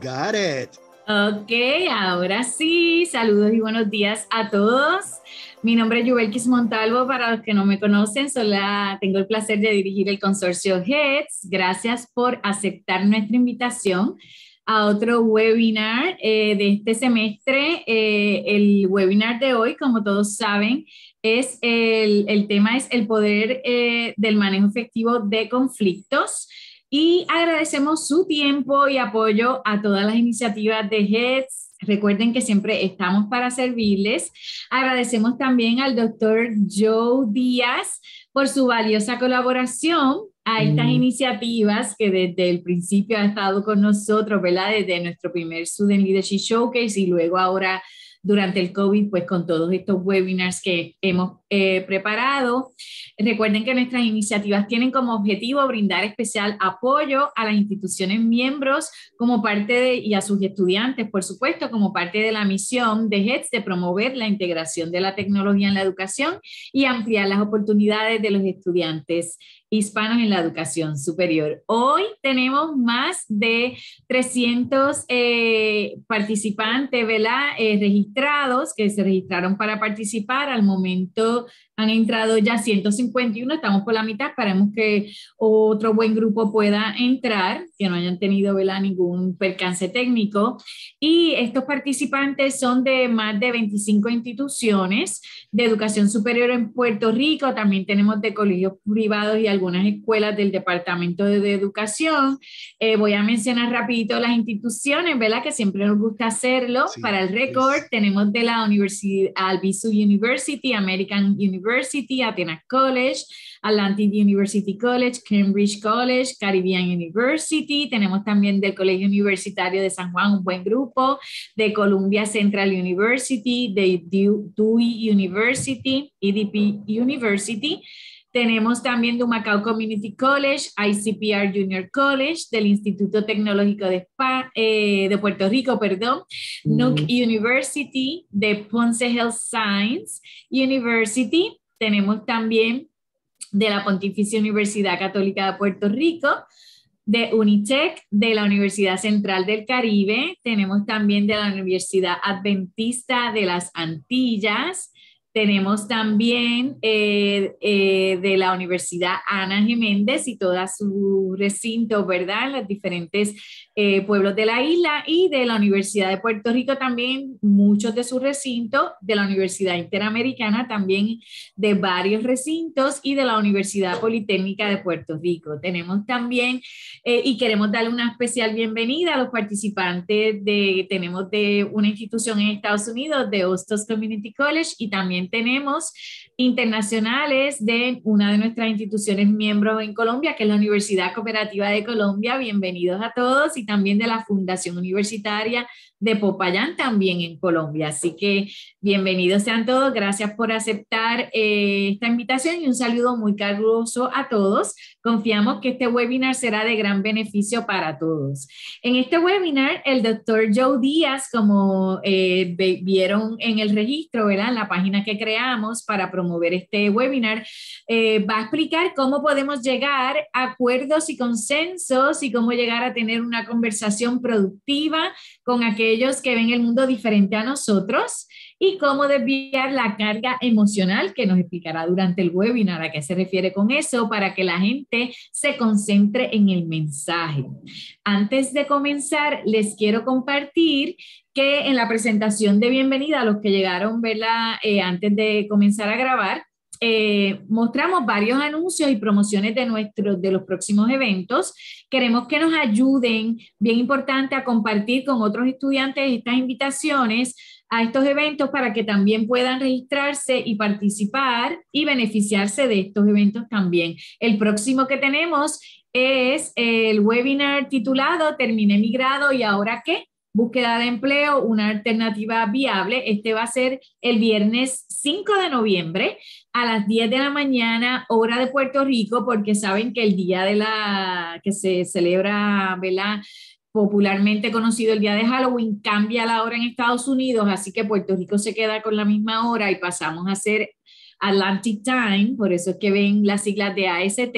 Got it. Ok, ahora sí, saludos y buenos días a todos. Mi nombre es Yubelkis Montalvo, para los que no me conocen, tengo el placer de dirigir el consorcio HEADS. Gracias por aceptar nuestra invitación a otro webinar eh, de este semestre. Eh, el webinar de hoy, como todos saben, es el, el tema es el poder eh, del manejo efectivo de conflictos. Y agradecemos su tiempo y apoyo a todas las iniciativas de HEADS. Recuerden que siempre estamos para servirles. Agradecemos también al doctor Joe Díaz por su valiosa colaboración a estas mm. iniciativas que desde el principio ha estado con nosotros, ¿verdad? Desde nuestro primer Student Leadership Showcase y luego ahora durante el COVID, pues con todos estos webinars que hemos eh, preparado. Recuerden que nuestras iniciativas tienen como objetivo brindar especial apoyo a las instituciones miembros como parte de, y a sus estudiantes, por supuesto, como parte de la misión de HEDS de promover la integración de la tecnología en la educación y ampliar las oportunidades de los estudiantes hispanos en la educación superior. Hoy tenemos más de 300 eh, participantes. Eh, registrados que se registraron para participar. Al momento han entrado ya 151, estamos por la mitad, esperemos que otro buen grupo pueda entrar, que no hayan tenido ¿verdad? ningún percance técnico. Y estos participantes son de más de 25 instituciones de educación superior en Puerto Rico, también tenemos de colegios privados y algunas escuelas del Departamento de, Educación. Eh, voy a mencionar rapidito las instituciones, ¿verdad? Que siempre nos gusta hacerlo. Para el récord tenemos de la Universidad Albizu University, American University, Athena College, Atlantic University College, Cambridge College, Caribbean University. Tenemos también del Colegio Universitario de San Juan un buen grupo, de Columbia Central University, de Dewey University, EDP University. Tenemos también de Macao Community College, ICPR Junior College, del Instituto Tecnológico de, eh, de Puerto Rico, perdón, Nook University, de Ponce Health Science University. Tenemos también de la Pontificia Universidad Católica de Puerto Rico, de UNITEC, de la Universidad Central del Caribe, tenemos también de la Universidad Adventista de las Antillas, tenemos también eh, eh, de la Universidad Ana Jiménez y toda su recinto, ¿verdad? Los diferentes eh, pueblos de la isla y de la Universidad de Puerto Rico también, muchos de sus recintos, de la Universidad Interamericana también, de varios recintos y de la Universidad Politécnica de Puerto Rico. Tenemos también, y queremos darle una especial bienvenida a los participantes de, tenemos de una institución en Estados Unidos, de Hostos Community College, y también tenemos internacionales de una de nuestras instituciones miembros en Colombia, que es la Universidad Cooperativa de Colombia. Bienvenidos a todos y también de la Fundación Universitaria de Popayán, también en Colombia. Así que bienvenidos sean todos. Gracias por aceptar eh, esta invitación y un saludo muy caluroso a todos. Confiamos que este webinar será de gran beneficio para todos. En este webinar, el doctor Joe Díaz, como eh, vieron en el registro, ¿verdad? En la página que creamos para promover este webinar, eh, va a explicar cómo podemos llegar a acuerdos y consensos y cómo llegar a tener una conversación productiva con aquellos que ven el mundo diferente a nosotros y cómo desviar la carga emocional que nos explicará durante el webinar. A qué se refiere con eso para que la gente se concentre en el mensaje. Antes de comenzar, les quiero compartir que en la presentación de bienvenida los que llegaron verla eh, antes de comenzar a grabar, eh, mostramos varios anuncios y promociones de, nuestros, de los próximos eventos. Queremos que nos ayuden, bien importante, a compartir con otros estudiantes estas invitaciones a estos eventos para que también puedan registrarse y participar y beneficiarse de estos eventos también. El próximo que tenemos es el webinar titulado Terminé mi grado y ahora qué? búsqueda de empleo, una alternativa viable. Este va a ser el viernes 5 de noviembre a las 10 de la mañana, hora de Puerto Rico, porque saben que el día de la que se celebra, ¿verdad? popularmente conocido el día de Halloween, cambia la hora en Estados Unidos, así que Puerto Rico se queda con la misma hora y pasamos a ser Atlantic Time, por eso es que ven las siglas de AST,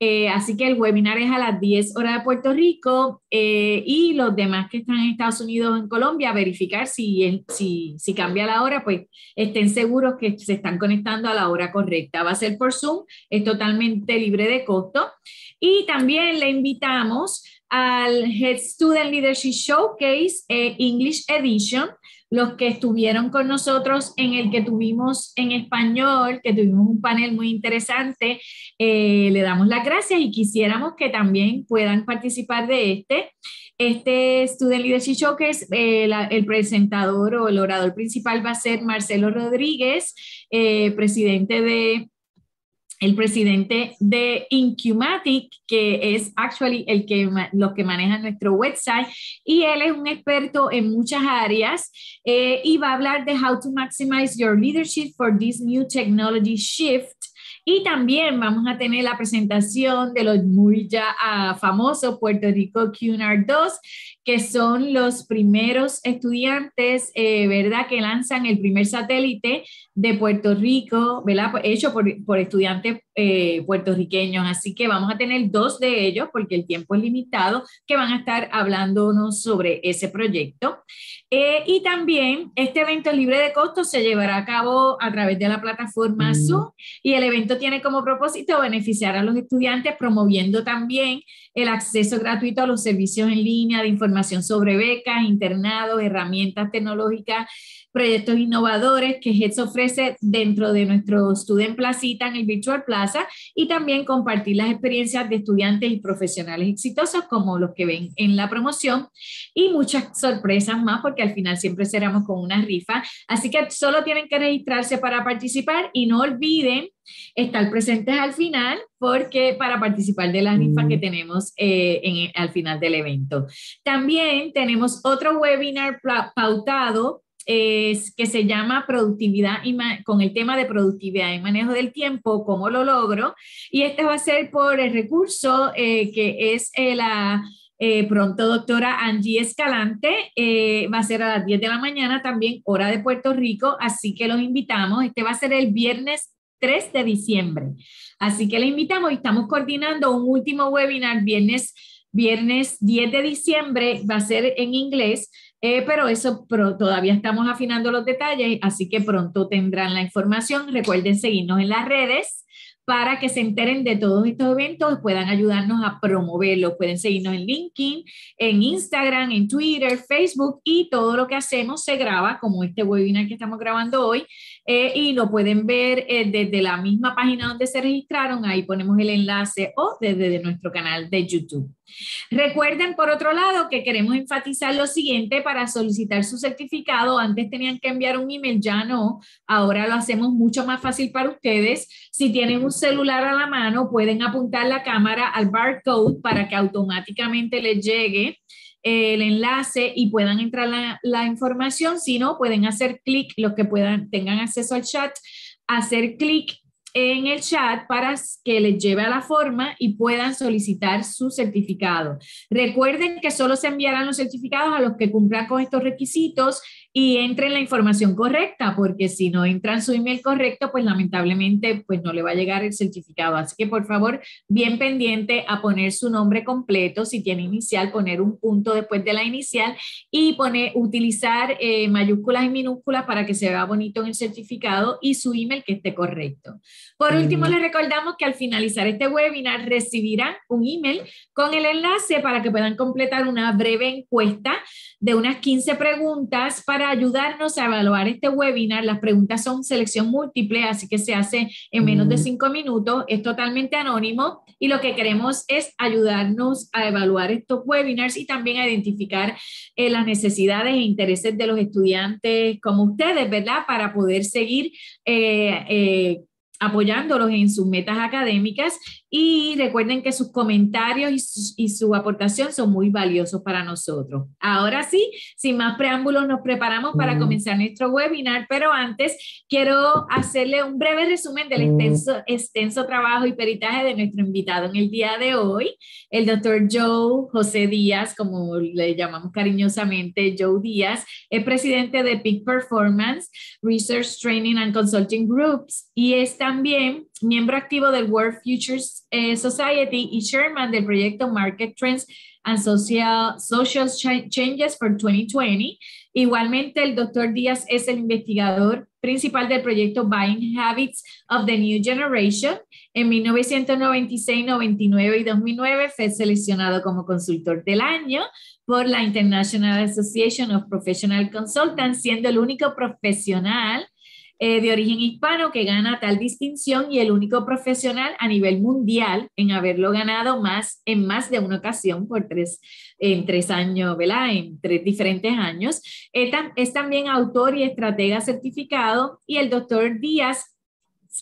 Eh, así que el webinar es a las 10 horas de Puerto Rico eh, y los demás que están en Estados Unidos, en Colombia, verificar si, si, cambia la hora, pues estén seguros que se están conectando a la hora correcta. Va a ser por Zoom, es totalmente libre de costo. Y también le invitamos al Head Student Leadership Showcase eh, English Edition, los que estuvieron con nosotros en el que tuvimos en español, que tuvimos un panel muy interesante, eh, le damos las gracias y quisiéramos que también puedan participar de este. Este Student Leadership Showcase, eh, el presentador o el orador principal va a ser Marcelo Rodríguez, presidente de el presidente de Incumatic, que es actually el que los que manejan nuestro website, y él es un experto en muchas áreas eh, y va a hablar de how to maximize your leadership for this new technology shift. Y también vamos a tener la presentación de los muy ya uh, famosos Puerto Rico QNAR 2, que son los primeros estudiantes, eh, ¿verdad?, que lanzan el primer satélite de Puerto Rico, ¿verdad?, hecho por, por estudiantes eh, puertorriqueños. Así que vamos a tener dos de ellos, porque el tiempo es limitado, que van a estar hablándonos sobre ese proyecto. Eh, y también este evento libre de costo se llevará a cabo a través de la plataforma mm. Zoom y el evento tiene como propósito beneficiar a los estudiantes promoviendo también el acceso gratuito a los servicios en línea de información sobre becas, internados, herramientas tecnológicas, proyectos innovadores que HEDS ofrece dentro de nuestro Student Placita en el Virtual Plaza y también compartir las experiencias de estudiantes y profesionales exitosos como los que ven en la promoción y muchas sorpresas más porque al final siempre cerramos con una rifa. Así que solo tienen que registrarse para participar y no olviden estar presentes al final porque para participar de la rifa que mm. tenemos eh, en, al final del evento. También tenemos otro webinar pautado es, que se llama productividad y con el tema de productividad y manejo del tiempo, cómo lo logro. Y este va a ser por el recurso eh, que es eh, la pronto doctora Angie Escalante. va a ser a las 10 de la mañana también, hora de Puerto Rico, así que los invitamos. Este va a ser el viernes 3 de diciembre. Así que le invitamos y estamos coordinando un último webinar viernes, viernes 10 de diciembre, va a ser en inglés, eh, pero eso pero todavía estamos afinando los detalles, así que pronto tendrán la información. Recuerden seguirnos en las redes para que se enteren de todos estos eventos, puedan ayudarnos a promoverlos. Pueden seguirnos en LinkedIn, en Instagram, en Twitter, Facebook y todo lo que hacemos se graba, como este webinar que estamos grabando hoy, eh, y lo pueden ver eh, desde la misma página donde se registraron, ahí ponemos el enlace o desde nuestro canal de YouTube. Recuerden, por otro lado, que queremos enfatizar lo siguiente, para solicitar su certificado, antes tenían que enviar un email, ya no, ahora lo hacemos mucho más fácil para ustedes. Si tienen un celular a la mano, pueden apuntar la cámara al barcode para que automáticamente les llegue el enlace y puedan entrar la, información. Si no, pueden hacer clic, los que puedan, tengan acceso al chat, hacer clic en el chat para que les lleve a la forma y puedan solicitar su certificado. Recuerden que solo se enviarán los certificados a los que cumplan con estos requisitos y entren la información correcta, porque si no entran su email correcto, pues lamentablemente pues no le va a llegar el certificado. Así que por favor, bien pendiente a poner su nombre completo, si tiene inicial, poner un punto después de la inicial y poner, utilizar eh, mayúsculas y minúsculas para que se vea bonito en el certificado y su email que esté correcto. Por último, les recordamos que al finalizar este webinar recibirán un email con el enlace para que puedan completar una breve encuesta de unas 15 preguntas para para ayudarnos a evaluar este webinar. Las preguntas son selección múltiple, así que se hace en menos de cinco minutos, es totalmente anónimo y lo que queremos es ayudarnos a evaluar estos webinars y también a identificar eh, las necesidades e intereses de los estudiantes como ustedes, ¿verdad? Para poder seguir eh, eh, apoyándolos en sus metas académicas y recuerden que sus comentarios y su, aportación son muy valiosos para nosotros. Ahora sí, sin más preámbulos, nos preparamos para comenzar nuestro webinar, pero antes quiero hacerle un breve resumen del extenso, extenso trabajo y peritaje de nuestro invitado en el día de hoy, el doctor Joe José Díaz, como le llamamos cariñosamente Joe Díaz, es presidente de Peak Performance Research Training and Consulting Groups y está también miembro activo del World Futures eh, Society y chairman del proyecto Market Trends and Social, Social Changes for 2020. Igualmente, el doctor Díaz es el investigador principal del proyecto Buying Habits of the New Generation. En 1996, 99 y 2009 fue seleccionado como consultor del año por la International Association of Professional Consultants, siendo el único profesional eh, de origen hispano que gana tal distinción y el único profesional a nivel mundial en haberlo ganado más en más de una ocasión por tres, en tres años, ¿verdad? En tres diferentes años. Es también autor y estratega certificado y el doctor Díaz,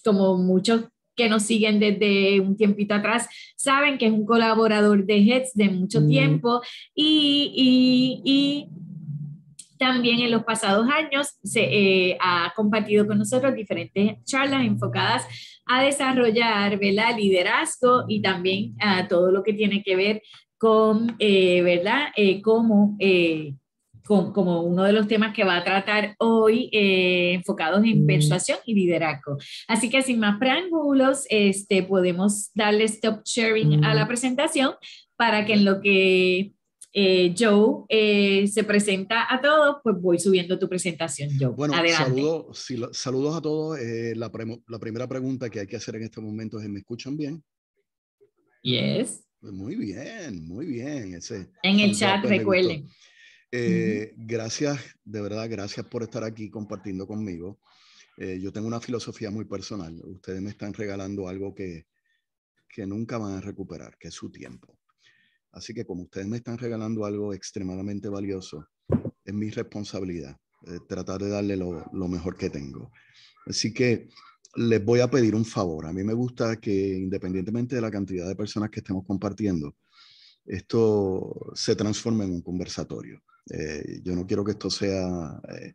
como muchos que nos siguen desde un tiempito atrás saben que es un colaborador de HEDS de mucho tiempo y, y, y también en los pasados años se eh, ha compartido con nosotros diferentes charlas enfocadas a desarrollar ¿verdad? liderazgo y también a todo lo que tiene que ver con, eh, ¿verdad? Eh, como, como uno de los temas que va a tratar hoy enfocados en mm. persuasión y liderazgo. Así que sin más preámbulos, este, podemos darle stop sharing a la mm. presentación para que en lo que eh, Joe eh, se presenta a todos, pues voy subiendo tu presentación, Joe. Bueno, saludos, saludos a todos. Eh, la, la, primera pregunta que hay que hacer en este momento es, ¿me escuchan bien? Yes. Pues muy bien, muy bien. Ese, en el chat, recuerden. Gracias, de verdad, gracias por estar aquí compartiendo conmigo. yo tengo una filosofía muy personal. Ustedes me están regalando algo que, que nunca van a recuperar, que es su tiempo. Así que como ustedes me están regalando algo extremadamente valioso, es mi responsabilidad eh, tratar de darle lo, mejor que tengo. Así que les voy a pedir un favor. A mí me gusta que independientemente de la cantidad de personas que estemos compartiendo, esto se transforme en un conversatorio. Eh, yo no quiero que esto sea eh,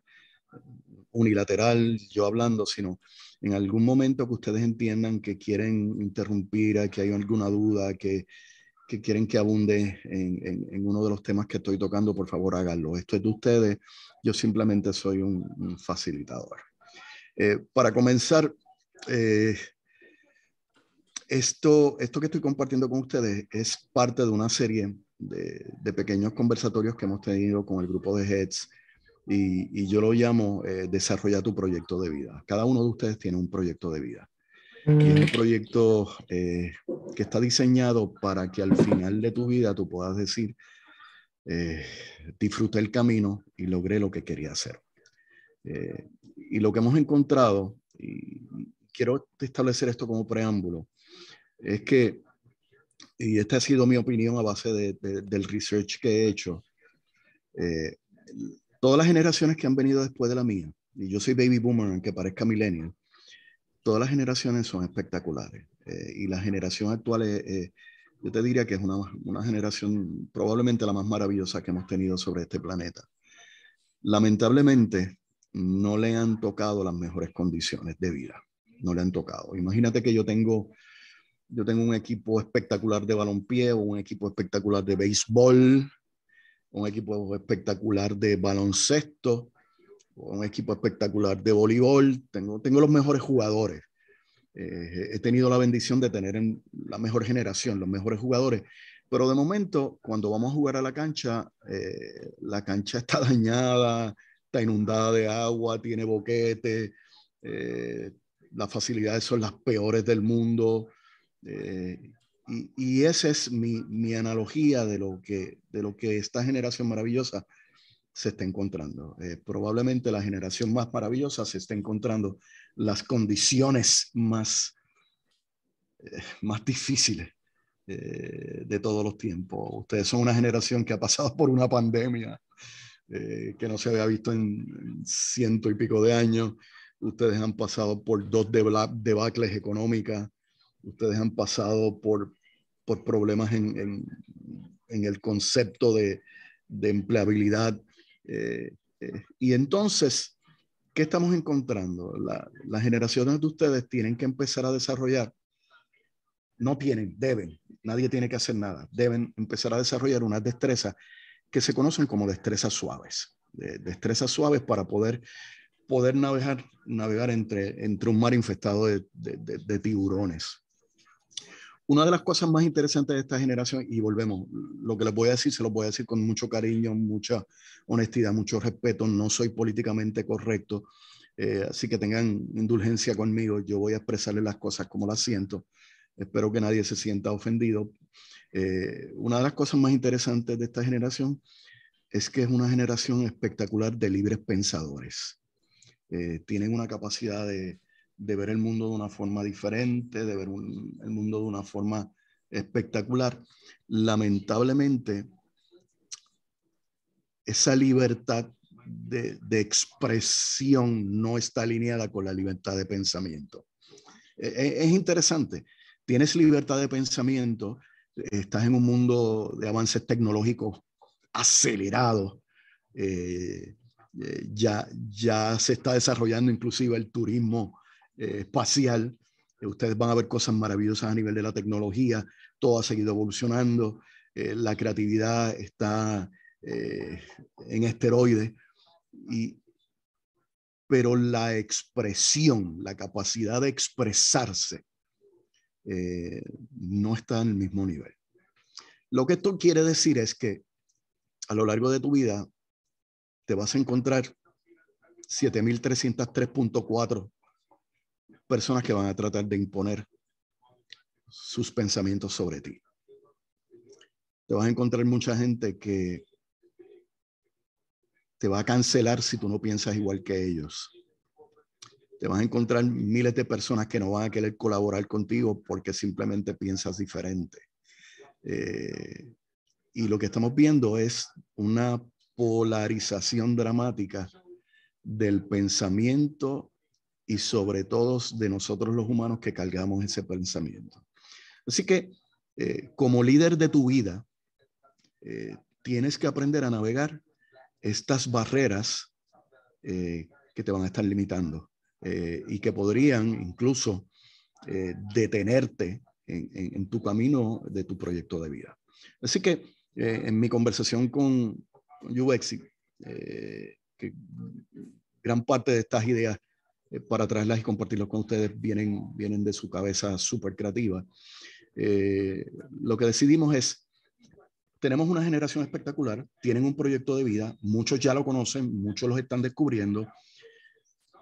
unilateral, yo hablando, sino en algún momento que ustedes entiendan que quieren interrumpir, que hay alguna duda, que que quieren que abunde en, uno de los temas que estoy tocando, por favor háganlo. Esto es de ustedes, yo simplemente soy un, facilitador. Eh, para comenzar, eh, esto, esto que estoy compartiendo con ustedes es parte de una serie de, pequeños conversatorios que hemos tenido con el grupo de Heads y, yo lo llamo eh, Desarrolla tu proyecto de vida. Cada uno de ustedes tiene un proyecto de vida. Y es un proyecto eh, que está diseñado para que al final de tu vida tú puedas decir, eh, disfruté el camino y logré lo que quería hacer. Eh, y lo que hemos encontrado, y quiero establecer esto como preámbulo, es que, y esta ha sido mi opinión a base del research que he hecho, todas las generaciones que han venido después de la mía, y yo soy baby boomer, aunque parezca millennial, todas las generaciones son espectaculares eh, y la generación actual, es, yo te diría que es una, una, generación probablemente la más maravillosa que hemos tenido sobre este planeta. Lamentablemente, no le han tocado las mejores condiciones de vida, no le han tocado. Imagínate que yo tengo, yo tengo un equipo espectacular de balompié, un equipo espectacular de béisbol, un equipo espectacular de baloncesto, un equipo espectacular de voleibol, tengo, los mejores jugadores. Eh, he tenido la bendición de tener en la mejor generación, los mejores jugadores, pero de momento, cuando vamos a jugar a la cancha, eh, la cancha está dañada, está inundada de agua, tiene boquete, eh, las facilidades son las peores del mundo. y, y, esa es mi, mi, analogía de lo, que, de lo que esta generación maravillosa se está encontrando. Eh, probablemente la generación más maravillosa se está encontrando las condiciones más, eh, más difíciles eh, de todos los tiempos. Ustedes son una generación que ha pasado por una pandemia que no se había visto en, ciento y pico de años. Ustedes han pasado por dos debacles económicas. Ustedes han pasado por, por problemas en, en, en el concepto de, de empleabilidad eh, eh, y entonces, ¿qué estamos encontrando? las generaciones de ustedes tienen que empezar a desarrollar, no tienen, deben, nadie tiene que hacer nada, deben empezar a desarrollar unas destrezas que se conocen como destrezas suaves, destrezas suaves para poder poder navegar, navegar entre, entre un mar infestado de, de, tiburones. Una de las cosas más interesantes de esta generación, y volvemos, lo que les voy a decir, se lo voy a decir con mucho cariño, mucha honestidad, mucho respeto, no soy políticamente correcto, eh, así que tengan indulgencia conmigo, yo voy a expresarles las cosas como las siento, espero que nadie se sienta ofendido. Eh, una de las cosas más interesantes de esta generación es que es una generación espectacular de libres pensadores. Eh, tienen una capacidad de, ver el mundo de una forma diferente, de ver el mundo de una forma espectacular. Lamentablemente, esa libertad de, expresión no está alineada con la libertad de pensamiento. E, e, es interesante, tienes libertad de pensamiento, estás en un mundo de avances tecnológicos acelerado. Eh, eh, ya, ya se está desarrollando inclusive el turismo eh, espacial. ustedes van a ver cosas maravillosas a nivel de la tecnología. Todo ha seguido evolucionando. la creatividad está en esteroides. Y, pero la expresión, la capacidad de expresarse, no está en el mismo nivel. Lo que esto quiere decir es que a lo largo de tu vida te vas a encontrar 7.303.4 personas que van a tratar de imponer sus pensamientos sobre ti. Te vas a encontrar mucha gente que te va a cancelar si tú no piensas igual que ellos. Te vas a encontrar miles de personas que no van a querer colaborar contigo porque simplemente piensas diferente. Eh, y lo que estamos viendo es una polarización dramática del pensamiento y sobre todo de nosotros los humanos que cargamos ese pensamiento. Así que eh, como líder de tu vida, eh, tienes que aprender a navegar estas barreras eh, que te van a estar limitando y que podrían incluso detenerte en, en, tu camino de tu proyecto de vida. Así que eh, en mi conversación con, con eh, que gran parte de estas ideas eh, para traerlas y compartirlas con ustedes vienen, vienen de su cabeza súper creativa. lo que decidimos es, tenemos una generación espectacular, tienen un proyecto de vida, muchos ya lo conocen, muchos los están descubriendo,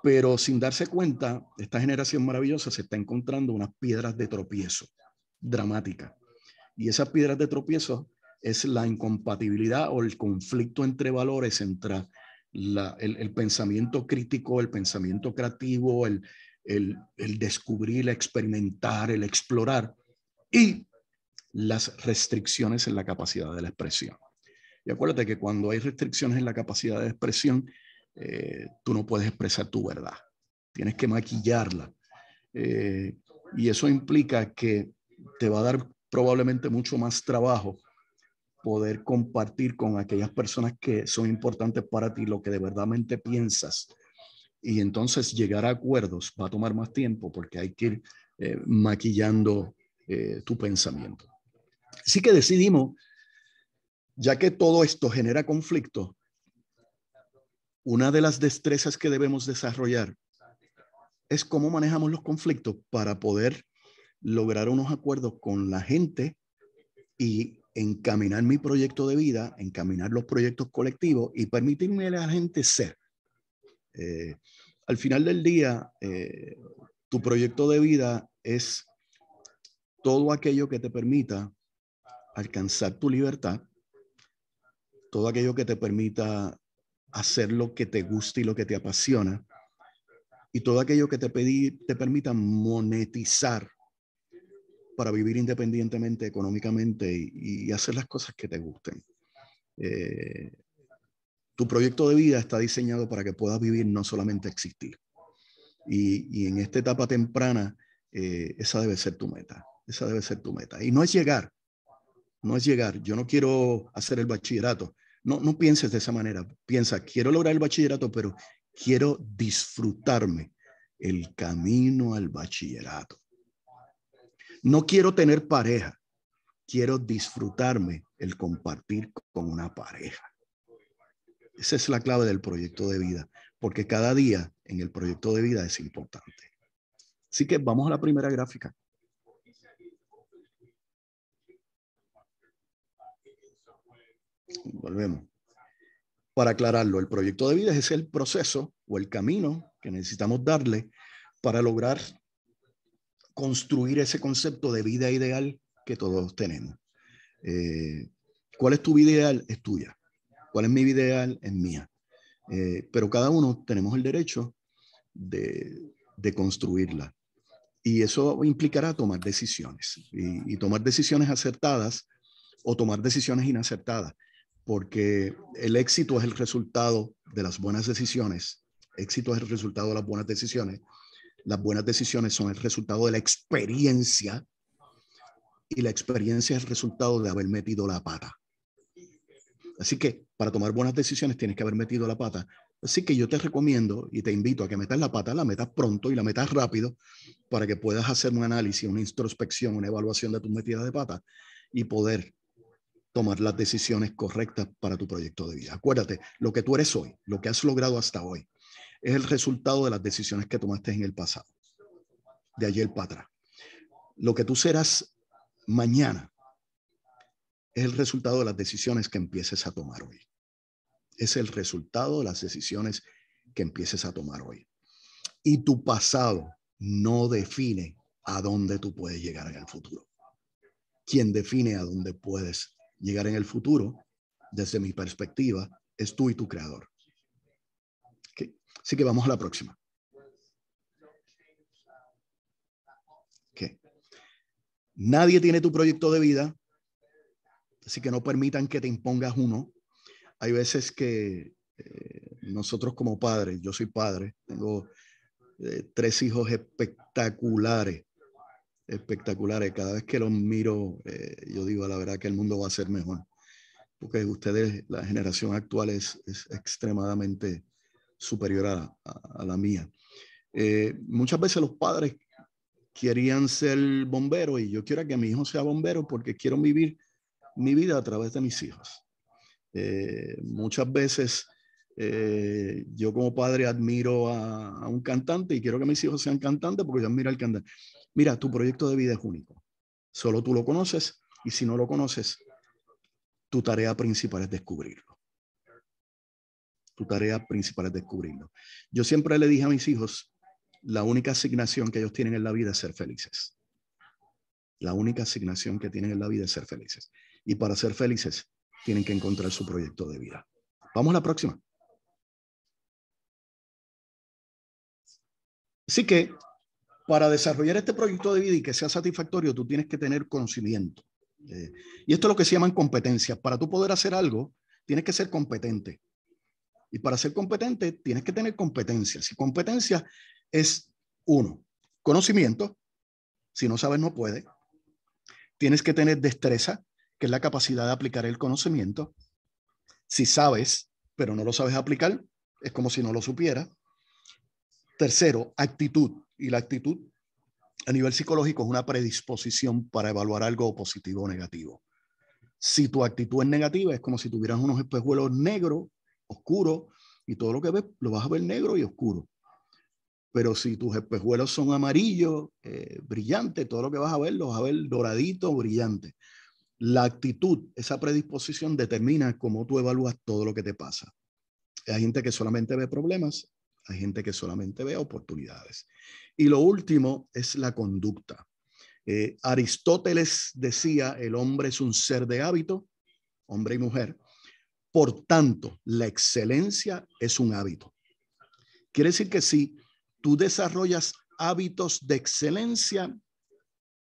pero sin darse cuenta, esta generación maravillosa se está encontrando unas piedras de tropiezo dramáticas. Y esas piedras de tropiezo es la incompatibilidad o el conflicto entre valores entre el, pensamiento crítico, el pensamiento creativo, el, descubrir, el experimentar, el explorar y las restricciones en la capacidad de la expresión. Y acuérdate que cuando hay restricciones en la capacidad de expresión, eh, tú no puedes expresar tu verdad. Tienes que maquillarla. Eh, y eso implica que te va a dar probablemente mucho más trabajo poder compartir con aquellas personas que son importantes para ti lo que de verdadmente piensas. Y entonces llegar a acuerdos va a tomar más tiempo porque hay que ir eh, maquillando eh, tu pensamiento. Así que decidimos, ya que todo esto genera conflicto, una de las destrezas que debemos desarrollar es cómo manejamos los conflictos para poder lograr unos acuerdos con la gente y encaminar mi proyecto de vida, encaminar los proyectos colectivos y permitirme a la gente ser. Eh, al final del día, eh, tu proyecto de vida es todo aquello que te permita alcanzar tu libertad, todo aquello que te permita hacer lo que te gusta y lo que te apasiona, y todo aquello que te, pedí, te permita monetizar para vivir independientemente económicamente y, hacer las cosas que te gusten. Eh, tu proyecto de vida está diseñado para que puedas vivir, no solamente existir. Y, en esta etapa temprana, eh, esa debe ser tu meta. Esa debe ser tu meta. Y no es llegar, no es llegar. Yo no quiero hacer el bachillerato. No, no pienses de esa manera. Piensa, quiero lograr el bachillerato, pero quiero disfrutarme el camino al bachillerato. No quiero tener pareja, quiero disfrutarme el compartir con una pareja. Esa es la clave del proyecto de vida, porque cada día en el proyecto de vida es importante. Así que vamos a la primera gráfica. Volvemos. Para aclararlo, el proyecto de vida es el proceso o el camino que necesitamos darle para lograr construir ese concepto de vida ideal que todos tenemos. Eh, ¿Cuál es tu vida ideal? Es tuya. ¿Cuál es mi vida ideal? Es mía. Eh, pero cada uno tenemos el derecho de, construirla. Y eso implicará tomar decisiones y, y tomar decisiones acertadas o tomar decisiones inacertadas porque el éxito es el resultado de las buenas decisiones. Éxito es el resultado de las buenas decisiones. Las buenas decisiones son el resultado de la experiencia y la experiencia es el resultado de haber metido la pata. Así que para tomar buenas decisiones tienes que haber metido la pata. Así que yo te recomiendo y te invito a que metas la pata, la metas pronto y la metas rápido para que puedas hacer un análisis, una introspección, una evaluación de tus metidas de pata y poder tomar las decisiones correctas para tu proyecto de vida. Acuérdate, lo que tú eres hoy, lo que has logrado hasta hoy, es el resultado de las decisiones que tomaste en el pasado, de ayer para atrás. Lo que tú serás mañana es el resultado de las decisiones que empieces a tomar hoy. Es el resultado de las decisiones que empieces a tomar hoy. Y tu pasado no define a dónde tú puedes llegar en el futuro. Quien define a dónde puedes llegar en el futuro, desde mi perspectiva, es tú y tu creador. Así que vamos a la próxima. Nadie tiene tu proyecto de vida, así que no permitan que te impongas uno. Hay veces que eh, nosotros como padres, yo soy padre, tengo eh, tres hijos espectaculares espectaculares. Cada vez que los miro, eh, yo digo, la verdad que el mundo va a ser mejor. Porque ustedes, la generación actual es, es extremadamente superior a, la mía. Eh, muchas veces los padres querían ser bomberos y yo quiero que mi hijo sea bombero porque quiero vivir mi vida a través de mis hijos. Eh, muchas veces yo como padre admiro a, a, un cantante y quiero que mis hijos sean cantantes porque yo admiro al cantante. Mira, tu proyecto de vida es único. Solo tú lo conoces y si no lo conoces, tu tarea principal es descubrirlo. Tu tarea principal es descubrirlo. Yo siempre le dije a mis hijos, la única asignación que ellos tienen en la vida es ser felices. La única asignación que tienen en la vida es ser felices. Y para ser felices, tienen que encontrar su proyecto de vida. Vamos a la próxima. Así que para desarrollar este proyecto de vida y que sea satisfactorio, tú tienes que tener conocimiento. Eh, y esto es lo que se llaman competencias. Para tú poder hacer algo, tienes que ser competente. Y para ser competente, tienes que tener competencias. Y competencia es, uno, conocimiento. Si no sabes, no puedes. Tienes que tener destreza, que es la capacidad de aplicar el conocimiento. Si sabes, pero no lo sabes aplicar, es como si no lo supiera. Tercero, actitud y la actitud a nivel psicológico es una predisposición para evaluar algo positivo o negativo. Si tu actitud es negativa, es como si tuvieras unos espejuelos negros, oscuros, y todo lo que ves lo vas a ver negro y oscuro. Pero si tus espejuelos son amarillos, eh, brillantes, todo lo que vas a ver lo vas a ver doradito, brillante. La actitud, esa predisposición determina cómo tú evalúas todo lo que te pasa. Hay gente que solamente ve problemas, hay gente que solamente ve oportunidades. Y lo último es la conducta. Eh, Aristóteles decía, el hombre es un ser de hábito, hombre y mujer. Por tanto, la excelencia es un hábito. Quiere decir que si tú desarrollas hábitos de excelencia,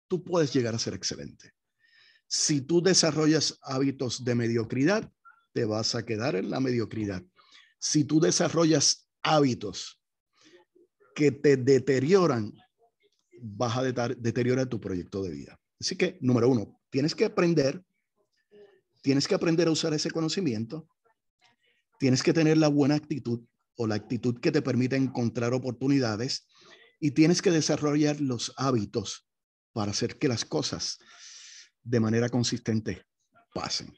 tú puedes llegar a ser excelente. Si tú desarrollas hábitos de mediocridad, te vas a quedar en la mediocridad. Si tú desarrollas hábitos que te deterioran, vas a deteriorar tu proyecto de vida. Así que, número uno, tienes que aprender, tienes que aprender a usar ese conocimiento, tienes que tener la buena actitud o la actitud que te permite encontrar oportunidades y tienes que desarrollar los hábitos para hacer que las cosas de manera consistente pasen.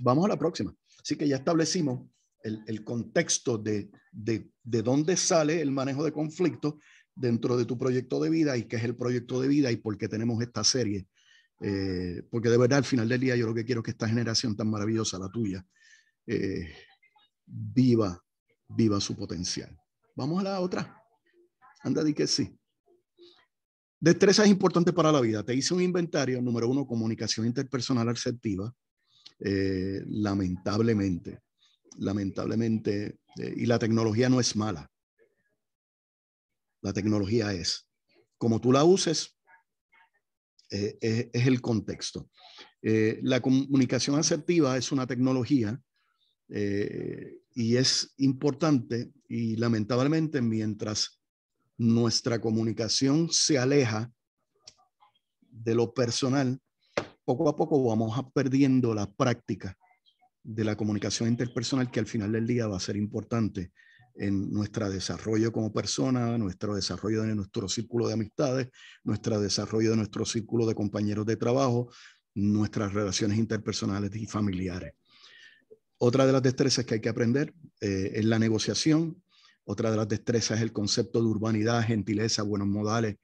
Vamos a la próxima. Así que ya establecimos el, contexto de, de, de, dónde sale el manejo de conflicto dentro de tu proyecto de vida y qué es el proyecto de vida y por qué tenemos esta serie. Eh, porque de verdad al final del día yo lo que quiero es que esta generación tan maravillosa, la tuya, eh, viva, viva su potencial. Vamos a la otra. Anda, di que sí. Destrezas importantes para la vida. Te hice un inventario. Número uno, comunicación interpersonal asertiva. Eh, lamentablemente, lamentablemente, y la tecnología no es mala. La tecnología es, como tú la uses, eh, es, el contexto. la comunicación asertiva es una tecnología y es importante y lamentablemente mientras nuestra comunicación se aleja de lo personal, poco a poco vamos perdiendo la práctica de la comunicación interpersonal que al final del día va a ser importante en nuestro desarrollo como persona, nuestro desarrollo de nuestro círculo de amistades, nuestro desarrollo de nuestro círculo de compañeros de trabajo, nuestras relaciones interpersonales y familiares. Otra de las destrezas que hay que aprender eh, es la negociación. Otra de las destrezas es el concepto de urbanidad, gentileza, buenos modales.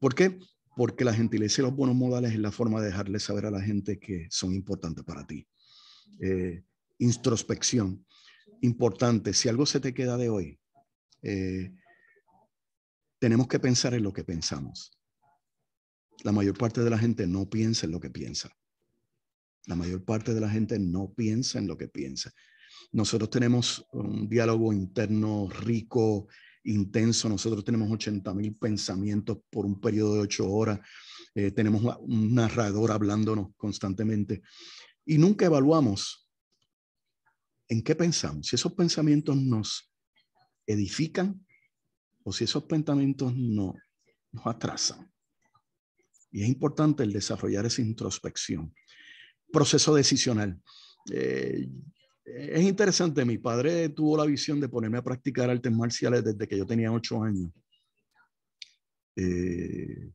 ¿Por qué? Porque la gentileza y los buenos modales es la forma de dejarle saber a la gente que son importantes para ti. Eh, introspección, importante. Si algo se te queda de hoy, eh, tenemos que pensar en lo que pensamos. La mayor parte de la gente no piensa en lo que piensa. La mayor parte de la gente no piensa en lo que piensa. Nosotros tenemos un diálogo interno rico, intenso. Nosotros tenemos 80 mil pensamientos por un periodo de ocho horas. Eh, tenemos un narrador hablándonos constantemente y nunca evaluamos en qué pensamos. Si esos pensamientos nos edifican o si esos pensamientos no, nos atrasan. Y es importante el desarrollar esa introspección proceso decisional. Eh, es interesante, mi padre tuvo la visión de ponerme a practicar artes marciales desde que yo tenía ocho años. Eh,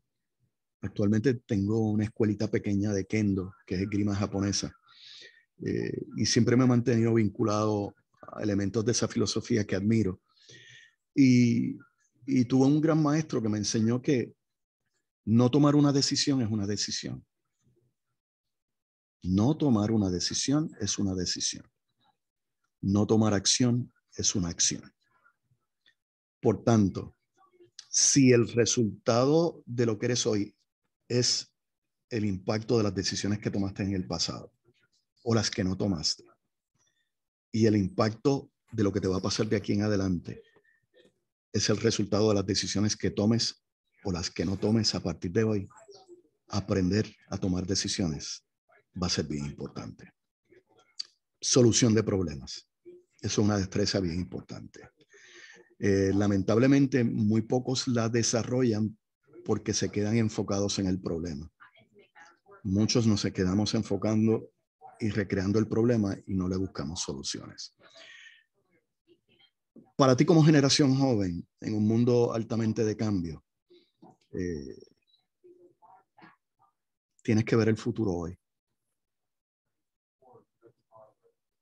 actualmente tengo una escuelita pequeña de kendo, que es grima japonesa, eh, y siempre me he mantenido vinculado a elementos de esa filosofía que admiro. Y, y tuve un gran maestro que me enseñó que no tomar una decisión es una decisión. No tomar una decisión es una decisión. No tomar acción es una acción. Por tanto, si el resultado de lo que eres hoy es el impacto de las decisiones que tomaste en el pasado o las que no tomaste, y el impacto de lo que te va a pasar de aquí en adelante es el resultado de las decisiones que tomes o las que no tomes a partir de hoy, aprender a tomar decisiones va a ser bien importante. Solución de problemas. Eso es una destreza bien importante. Eh, lamentablemente, muy pocos la desarrollan porque se quedan enfocados en el problema. Muchos nos quedamos enfocando y recreando el problema y no le buscamos soluciones. Para ti como generación joven, en un mundo altamente de cambio, eh, tienes que ver el futuro hoy.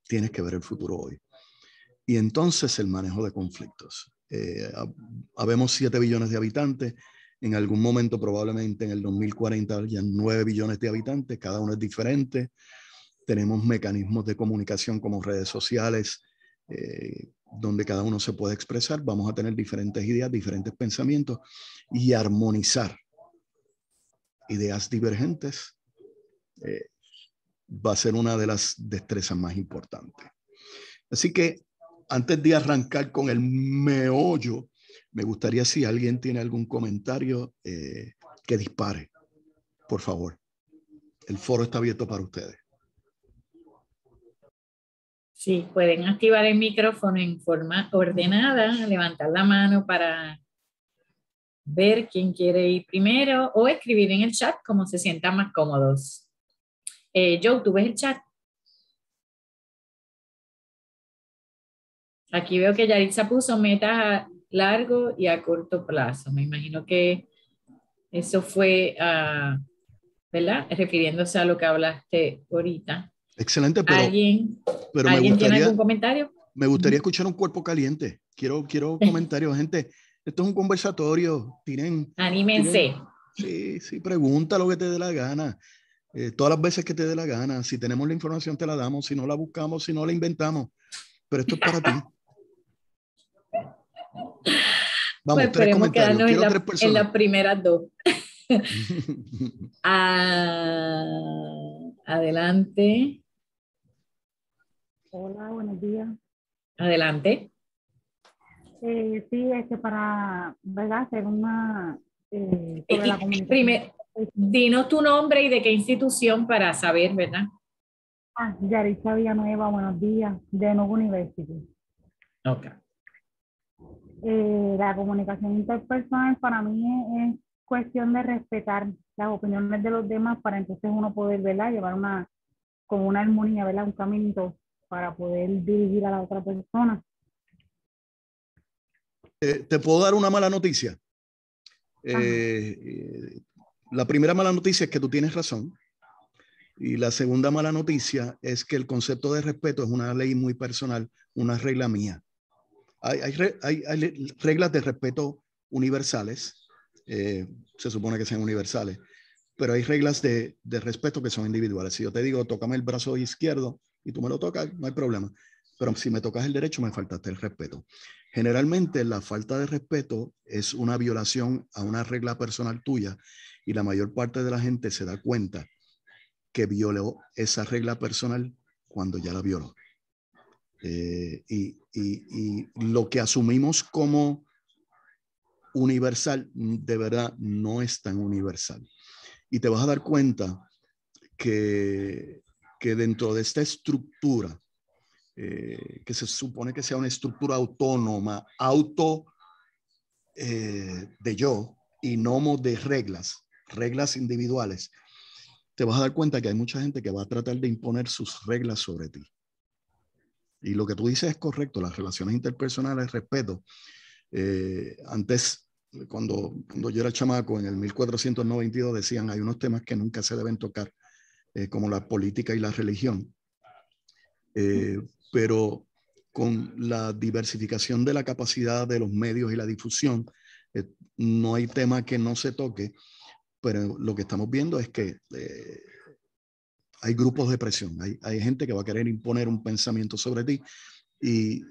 tienes que ver el futuro hoy. Y entonces el manejo de conflictos. Eh, habemos 7 billones de habitantes. En algún momento, probablemente en el 2040, ya 9 billones de habitantes. Cada uno es diferente. Tenemos mecanismos de comunicación como redes sociales, eh, donde cada uno se puede expresar. Vamos a tener diferentes ideas, diferentes pensamientos y armonizar ideas divergentes eh, va a ser una de las destrezas más importantes. Así que antes de arrancar con el meollo, me gustaría si alguien tiene algún comentario eh, que dispare, por favor. El foro está abierto para ustedes. Sí, pueden activar el micrófono en forma ordenada, levantar la mano para ver quién quiere ir primero o escribir en el chat como se sientan más cómodos. Eh, Joe, ¿tú ves el chat? Aquí veo que Yaritza puso metas a largo y a corto plazo. Me imagino que eso fue, uh, ¿verdad? Refiriéndose a lo que hablaste ahorita. Excelente, pero, ¿Alguien, ¿alguien tiene algún comentario? Me gustaría escuchar un cuerpo caliente. Quiero, quiero comentarios, gente. Esto es un conversatorio. Tienen. Anímense. sí, sí, pregunta lo que te dé la gana. Eh, todas las veces que te dé la gana. Si tenemos la información, te la damos. Si no la buscamos, si no la inventamos. Pero esto es para ti. Vamos, pues tres comentarios. Quiero en, la, en las primeras dos. ah, adelante. Hola, buenos días. Adelante. Eh, sí, es que para ¿verdad? hacer una... Eh, sobre dinos tu nombre y de qué institución para saber, ¿verdad? Ah, Yarisa Villanueva, buenos días, de Nuevo University. Ok. Eh, la comunicación interpersonal para mí es, cuestión de respetar las opiniones de los demás para entonces uno poder, ¿verdad? Llevar una, con una armonía, ¿verdad? Un caminito para poder dirigir a la otra persona. Eh, ¿Te puedo dar una mala noticia? Eh, la primera mala noticia es que tú tienes razón. Y la segunda mala noticia es que el concepto de respeto es una ley muy personal, una regla mía. Hay, hay, hay, reglas de respeto universales, eh, se supone que sean universales, pero hay reglas de, de, respeto que son individuales. Si yo te digo, tócame el brazo izquierdo y tú me lo tocas, no hay problema. Pero si me tocas el derecho, me faltaste el respeto. Generalmente la falta de respeto es una violación a una regla personal tuya y la mayor parte de la gente se da cuenta que violó esa regla personal cuando ya la violó. Eh, y, y, lo que asumimos como universal, de verdad, no es tan universal. Y te vas a dar cuenta que, que dentro de esta estructura eh, que se supone que sea una estructura autónoma, auto eh, de yo y no de reglas, reglas individuales, te vas a dar cuenta que hay mucha gente que va a tratar de imponer sus reglas sobre ti. Y lo que tú dices es correcto, las relaciones interpersonales, respeto. Eh, antes, cuando, cuando yo era chamaco, en el 1492 decían, hay unos temas que nunca se deben tocar, como la política y la religión. Eh, pero con la diversificación de la capacidad de los medios y la difusión, eh, no hay tema que no se toque, pero lo que estamos viendo es que eh, hay grupos de presión, hay, hay gente que va a querer imponer un pensamiento sobre ti y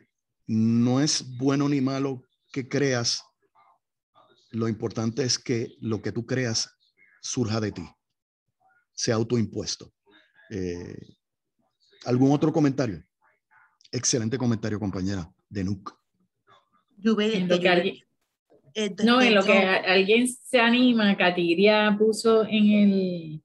no es bueno ni malo que creas, lo importante es que lo que tú creas surja de ti, sea autoimpuesto. Eh, ¿Algún otro comentario? Excelente comentario, compañera, de NUC. no, en lo que alguien se anima, Katiria puso en el,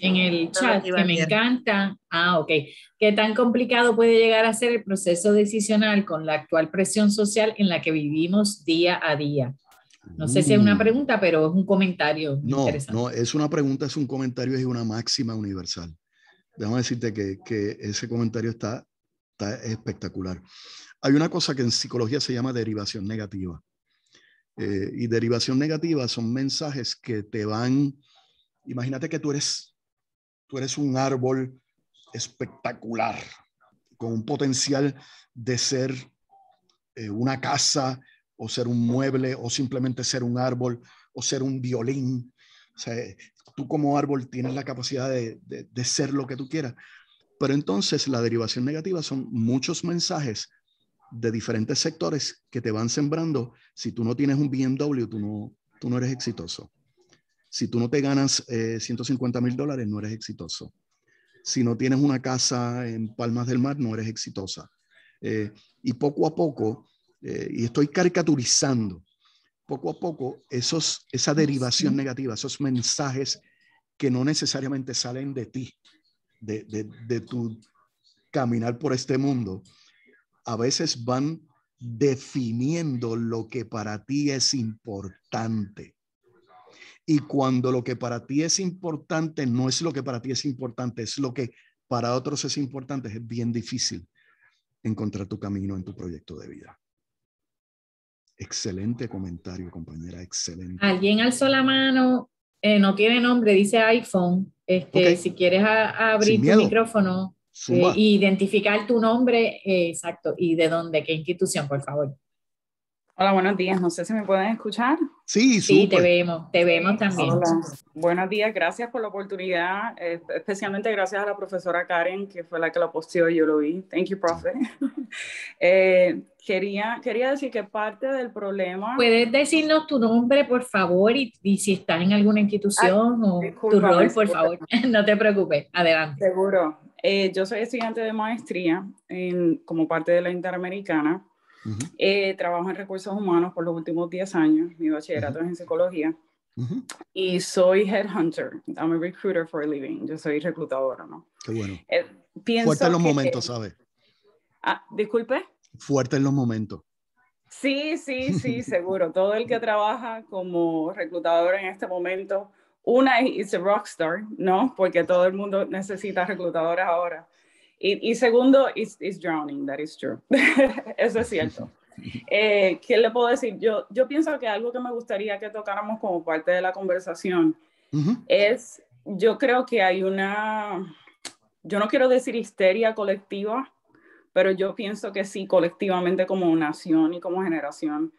en el chat, que me encanta. Ah, ok. ¿Qué tan complicado puede llegar a ser el proceso decisional con la actual presión social en la que vivimos día a día? No sé si es una uh. pregunta, pero es un comentario. No, interesante. no, es una pregunta, es un comentario, es una máxima universal. Déjame decirte que, que ese comentario está está espectacular. Hay una cosa que en psicología se llama derivación negativa. Eh, y derivación negativa son mensajes que te van, imagínate que tú eres, tú eres un árbol espectacular, con un potencial de ser eh, una casa o ser un mueble o simplemente ser un árbol o ser un violín. O sea, tú como árbol tienes la capacidad de, de ser lo que tú quieras, pero entonces la derivación negativa son muchos mensajes de diferentes sectores que te van sembrando. Si tú no tienes un BMW, tú no, tú no eres exitoso. Si tú no te ganas 150 eh, mil dólares, no eres exitoso. Si no tienes una casa en Palmas del Mar, no eres exitosa. Eh, y poco a poco, eh, y estoy caricaturizando, poco a poco, esos, esa derivación negativa, esos mensajes que no necesariamente salen de ti, de, tu caminar por este mundo, a veces van definiendo lo que para ti es importante. Y cuando lo que para ti es importante no es lo que para ti es importante, es lo que para otros es importante, es bien difícil encontrar tu camino en tu proyecto de vida. Excelente comentario, compañera, excelente. Alguien alzó la mano, eh, no tiene nombre, dice iPhone. Este, Si quieres abrir tu micrófono. Eh, identificar tu nombre, eh, exacto, y de dónde, qué institución, por favor. Hola, buenos días. No sé si me pueden escuchar. Sí, sí, te vemos, te vemos también. Hola. Buenos días, gracias por la oportunidad, especialmente gracias a la profesora Karen, que fue la que lo posteó y yo lo vi. Thank you, profe. eh, quería, quería decir que parte del problema... ¿Puedes decirnos tu nombre, por favor, y, si estás en alguna institución o tu rol, por favor? no te preocupes, adelante. Seguro. Eh, yo soy estudiante de maestría en, como parte de la Interamericana eh, trabajo en recursos humanos por los últimos 10 años, mi bachillerato es en psicología. Y soy headhunter, I'm a recruiter for a living, yo soy reclutadora, ¿no? Qué bueno. Eh, Fuerte en los momentos, ¿sabes? Ah, disculpe. Fuerte en los momentos. Sí, sí, sí, seguro. Todo el que trabaja como reclutador en este momento, una es a rockstar, ¿no? Porque todo el mundo necesita reclutadores ahora. Y, segundo, is, is drowning, that is true. Eso es cierto. Eh, ¿Qué le puedo decir? Yo, yo pienso que algo que me gustaría que tocáramos como parte de la conversación es, yo creo que hay una, yo no quiero decir histeria colectiva, pero yo pienso que sí, colectivamente como nación y como generación,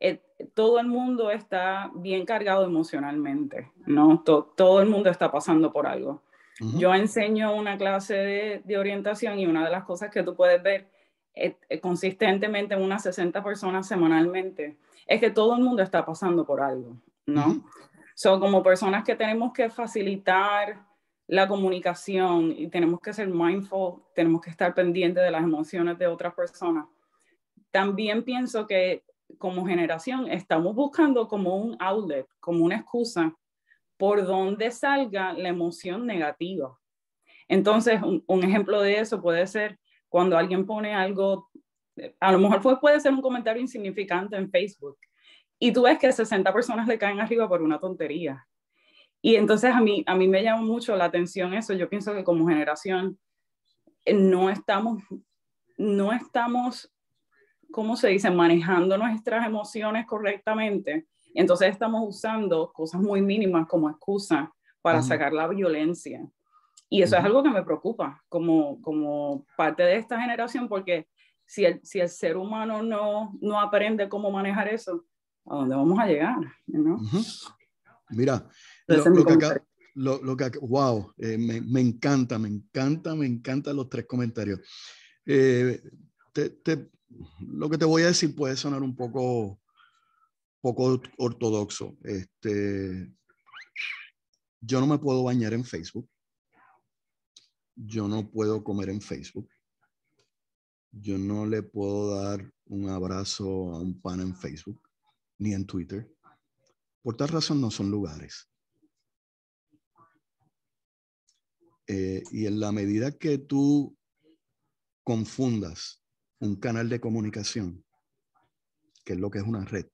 eh, todo el mundo está bien cargado emocionalmente, ¿no? todo el mundo está pasando por algo. Yo enseño una clase de, orientación y una de las cosas que tú puedes ver eh, eh, consistentemente en unas 60 personas semanalmente es que todo el mundo está pasando por algo, ¿no? Son como personas que tenemos que facilitar la comunicación y tenemos que ser mindful, tenemos que estar pendientes de las emociones de otras personas. También pienso que como generación estamos buscando como un outlet, como una excusa por donde salga la emoción negativa. Entonces, un, ejemplo de eso puede ser cuando alguien pone algo, a lo mejor puede ser un comentario insignificante en Facebook y tú ves que 60 personas le caen arriba por una tontería. Y entonces a mí, a mí me llama mucho la atención eso. Yo pienso que como generación eh, no estamos, no estamos, ¿cómo se dice?, manejando nuestras emociones correctamente entonces estamos usando cosas muy mínimas como excusa para sacar la violencia. Y eso es algo que me preocupa como, como parte de esta generación, porque si el, si el ser humano no, no aprende cómo manejar eso, ¿a dónde vamos a llegar? Mira, lo, que acá, lo, que wow, eh, me, me, encanta, me encanta, me encantan los tres comentarios. Eh, te, lo que te voy a decir puede sonar un poco poco ortodoxo. Este, yo no me puedo bañar en Facebook. Yo no puedo comer en Facebook. Yo no le puedo dar un abrazo a un pan en Facebook ni en Twitter. Por tal razón no son lugares. Eh, y en la medida que tú confundas un canal de comunicación, que es lo que es una red,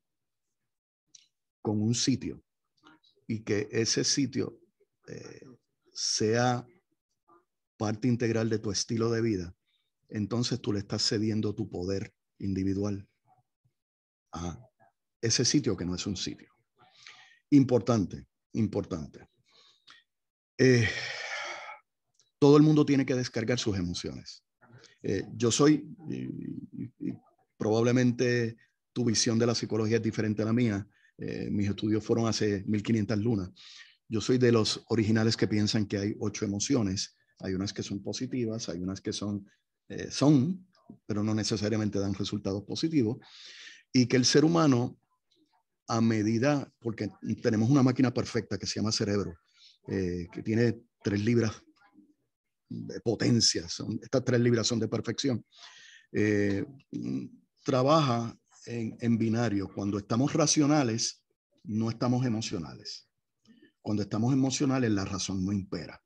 con un sitio y que ese sitio eh, sea parte integral de tu estilo de vida, entonces tú le estás cediendo tu poder individual a ese sitio que no es un sitio. Importante, importante. Eh, todo el mundo tiene que descargar sus emociones. Eh, yo soy, probablemente tu visión de la psicología es diferente a la mía, eh, mis estudios fueron hace 1500 lunas. Yo soy de los originales que piensan que hay ocho emociones. Hay unas que son positivas, hay unas que son, eh, son, pero no necesariamente dan resultados positivos. Y que el ser humano, a medida, porque tenemos una máquina perfecta que se llama cerebro, eh, que tiene tres libras de potencia, estas tres libras son de perfección, trabaja en, binario. Cuando estamos racionales, no estamos emocionales. Cuando estamos emocionales, la razón no impera.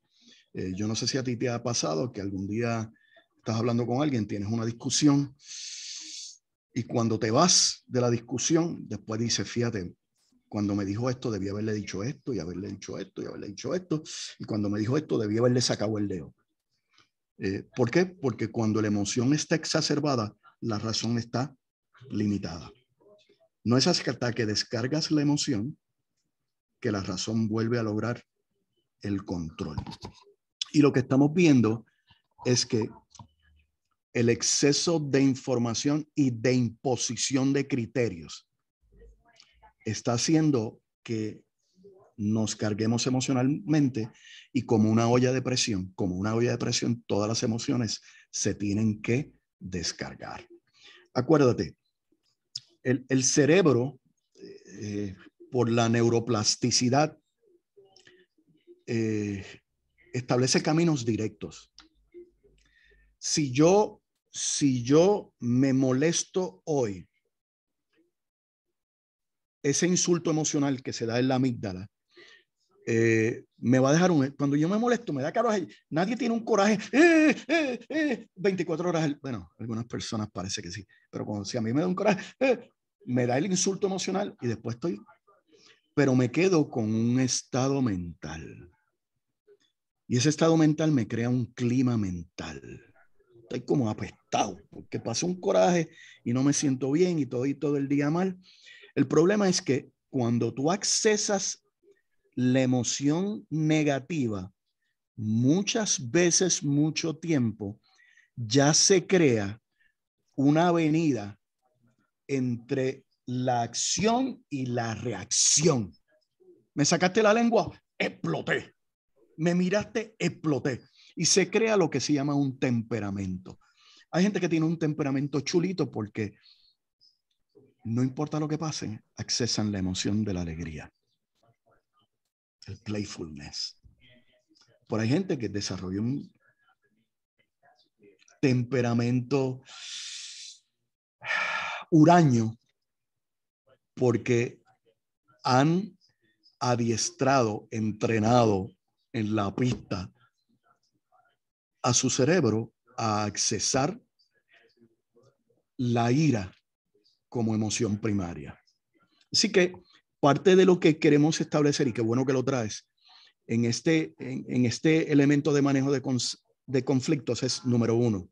Eh, yo no sé si a ti te ha pasado que algún día estás hablando con alguien, tienes una discusión y cuando te vas de la discusión, después dices, fíjate, cuando me dijo esto, debía haberle dicho esto y haberle dicho esto y haberle dicho esto. Y cuando me dijo esto, debía haberle sacado el dedo. Eh, ¿Por qué? Porque cuando la emoción está exacerbada, la razón está limitada. No es hasta que descargas la emoción que la razón vuelve a lograr el control. Y lo que estamos viendo es que el exceso de información y de imposición de criterios está haciendo que nos carguemos emocionalmente y como una olla de presión, como una olla de presión, todas las emociones se tienen que descargar. Acuérdate, el, cerebro, eh, por la neuroplasticidad, eh, establece caminos directos. Si yo, si yo me molesto hoy, ese insulto emocional que se da en la amígdala, eh, me va a dejar un... Cuando yo me molesto, me da coraje. Nadie tiene un coraje. Eh, 24 eh, horas. Bueno, algunas personas parece que sí. Pero cuando, si a mí me da un coraje, eh, me da el insulto emocional y después estoy... Pero me quedo con un estado mental. Y ese estado mental me crea un clima mental. Estoy como apestado porque pasó un coraje y no me siento bien y todo, y todo el día mal. El problema es que cuando tú accesas la emoción negativa muchas veces, mucho tiempo, ya se crea una avenida entre la acción y la reacción. Me sacaste la lengua, exploté. Me miraste, exploté. Y se crea lo que se llama un temperamento. Hay gente que tiene un temperamento chulito porque no importa lo que pase, accesan la emoción de la alegría el playfulness. Por hay gente que desarrolla un temperamento huraño porque han adiestrado, entrenado en la pista a su cerebro a accesar la ira como emoción primaria. Así que parte de lo que queremos establecer, y qué bueno que lo traes, en este, en, este elemento de manejo de, de conflictos es número uno.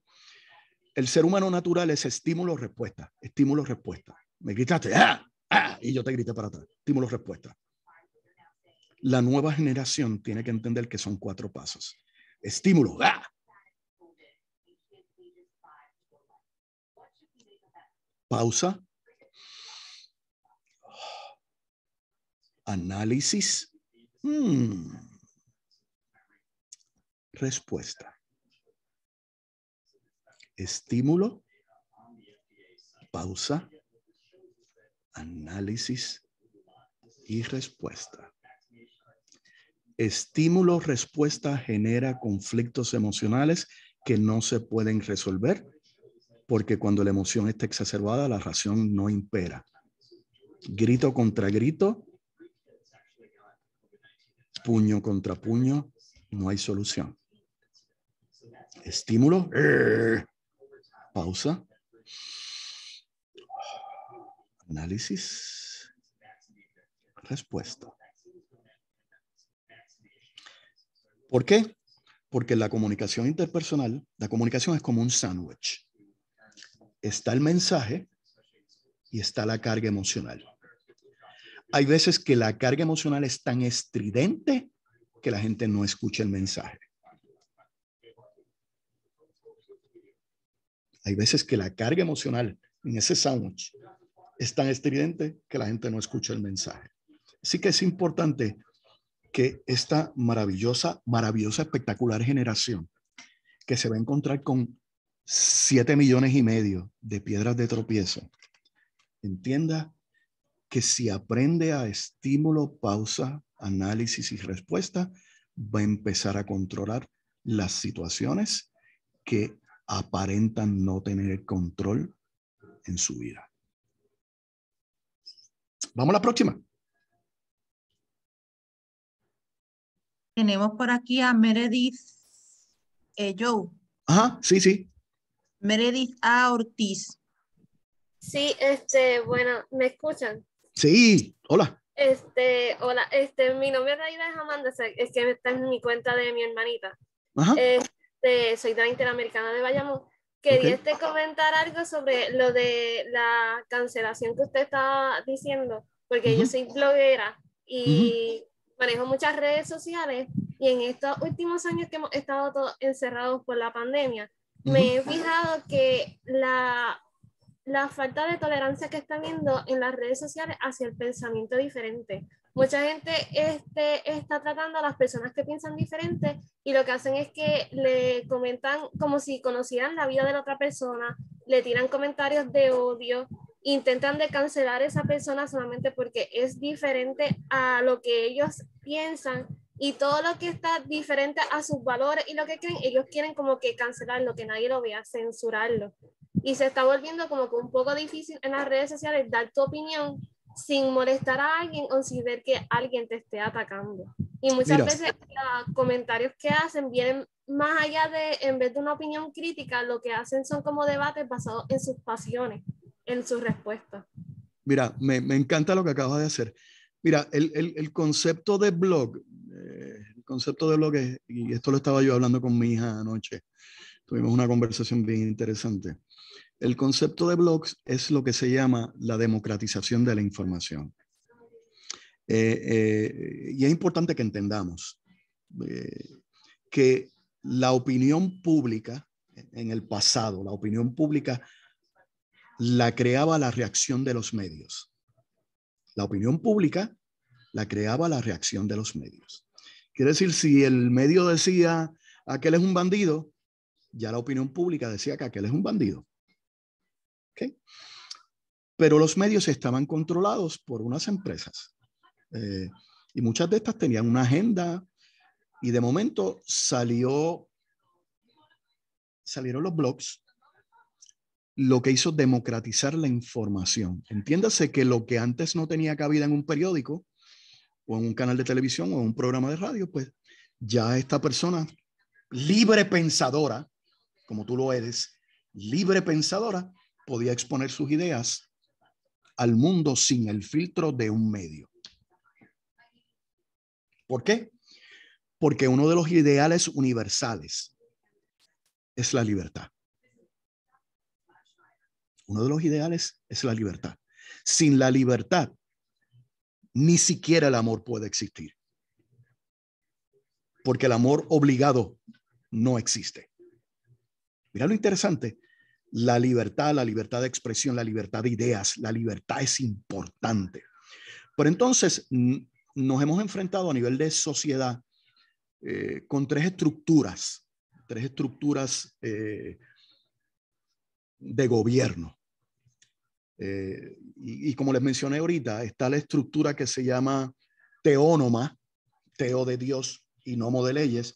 El ser humano natural es estímulo-respuesta, estímulo-respuesta. Me gritaste, ¡ah! ¡ah! Y yo te grité para atrás, estímulo-respuesta. La nueva generación tiene que entender que son cuatro pasos. Estímulo, ¡ah! Pausa, Análisis. Hmm. Respuesta. Estímulo. Pausa. Análisis y respuesta. Estímulo, respuesta genera conflictos emocionales que no se pueden resolver porque cuando la emoción está exacerbada, la razón no impera. Grito contra grito, puño contra puño, no hay solución. Estímulo, pausa, análisis, respuesta. ¿Por qué? Porque la comunicación interpersonal, la comunicación es como un sándwich. Está el mensaje y está la carga emocional. Hay veces que la carga emocional es tan estridente que la gente no escucha el mensaje. Hay veces que la carga emocional en ese sándwich es tan estridente que la gente no escucha el mensaje. Así que es importante que esta maravillosa, maravillosa, espectacular generación que se va a encontrar con siete millones y medio de piedras de tropiezo, entienda que si aprende a estímulo, pausa, análisis y respuesta, va a empezar a controlar las situaciones que aparentan no tener control en su vida. Vamos a la próxima. Tenemos por aquí a Meredith eh, Joe. Ajá, sí, sí. Meredith A. Ortiz. Sí, este, bueno, ¿me escuchan? Sí, hola. Este, hola, este, mi nombre es Raida Amanda, es que está en mi cuenta de mi hermanita. Ajá. Este, soy de la Interamericana de Bayamón. Quería este comentar algo sobre lo de la cancelación que usted estaba diciendo, porque yo soy bloguera y manejo muchas redes sociales Y en estos últimos años que hemos estado todos encerrados por la pandemia, me he fijado que la, la falta de tolerancia que está habiendo en las redes sociales hacia el pensamiento diferente. Mucha gente este, está tratando a las personas que piensan diferente y lo que hacen es que le comentan como si conocieran la vida de la otra persona, le tiran comentarios de odio, intentan de cancelar a esa persona solamente porque es diferente a lo que ellos piensan y todo lo que está diferente a sus valores y lo que creen, ellos quieren como que cancelarlo, que nadie lo vea, censurarlo. Y se está volviendo como que un poco difícil en las redes sociales dar tu opinión sin molestar a alguien o sin ver que alguien te esté atacando. Y muchas veces los comentarios que hacen vienen más allá de, en vez de una opinión crítica, lo que hacen son como debates basados en sus pasiones, en sus respuestas. Mira, me, me encanta lo que acabas de hacer. Mira, el, el, el concepto de blog, eh, el concepto de blog, es, y esto lo estaba yo hablando con mi hija anoche, tuvimos una conversación bien interesante. El concepto de blogs es lo que se llama la democratización de la información. Eh, eh, y es importante que entendamos que la opinión pública en el pasado, la opinión pública la creaba la reacción de los medios. La opinión pública la creaba la reacción de los medios. Quiere decir, si el medio decía aquel es un bandido, ya la opinión pública decía que aquel es un bandido. Pero los medios estaban controlados por unas empresas. Eh, y muchas de estas tenían una agenda y de momento salió, salieron los blogs lo que hizo democratizar la información. Entiéndase que lo que antes no tenía cabida en un periódico o en un canal de televisión o en un programa de radio, pues ya esta persona libre pensadora, como tú lo eres, libre pensadora, podía exponer sus ideas al mundo sin el filtro de un medio. ¿Por qué? Porque uno de los ideales universales es la libertad. Uno de los ideales es la libertad. Sin la libertad, ni siquiera el amor puede existir. Porque el amor obligado no existe. Mira lo interesante. La libertad, la libertad de expresión, la libertad de ideas, la libertad es importante. Pero entonces nos hemos enfrentado a nivel de sociedad eh, con tres estructuras, tres estructuras eh, de gobierno. Eh, y, como les mencioné ahorita, está la estructura que se llama teónoma, teo de Dios y nomo de leyes,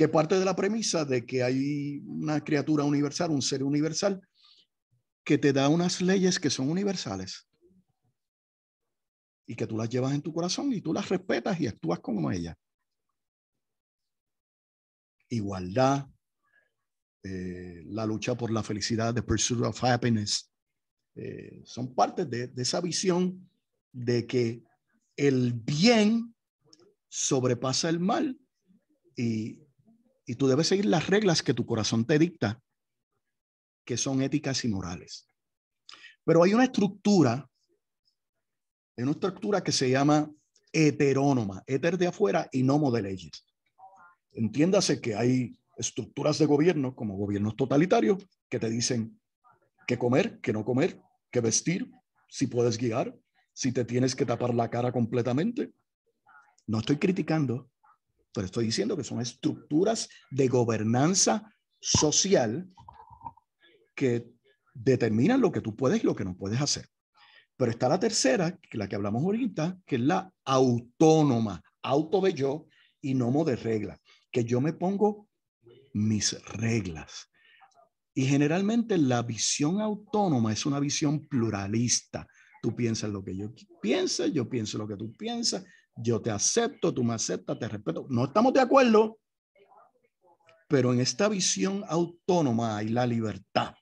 que parte de la premisa de que hay una criatura universal, un ser universal, que te da unas leyes que son universales y que tú las llevas en tu corazón y tú las respetas y actúas como ellas. Igualdad, eh, la lucha por la felicidad, the pursuit of happiness, eh, son parte de, esa visión de que el bien sobrepasa el mal y, y tú debes seguir las reglas que tu corazón te dicta, que son éticas y morales. Pero hay una estructura, hay una estructura que se llama heterónoma, éter de afuera y nomo de leyes. Entiéndase que hay estructuras de gobierno, como gobiernos totalitarios, que te dicen qué comer, qué no comer, qué vestir, si puedes guiar, si te tienes que tapar la cara completamente. No estoy criticando, pero estoy diciendo que son estructuras de gobernanza social que determinan lo que tú puedes y lo que no puedes hacer. Pero está la tercera, la que hablamos ahorita, que es la autónoma, auto de yo y nomo de regla, que yo me pongo mis reglas. Y generalmente la visión autónoma es una visión pluralista. Tú piensas lo que yo pienso, yo pienso lo que tú piensas, yo te acepto, tú me aceptas, te respeto. No estamos de acuerdo, pero en esta visión autónoma hay la libertad.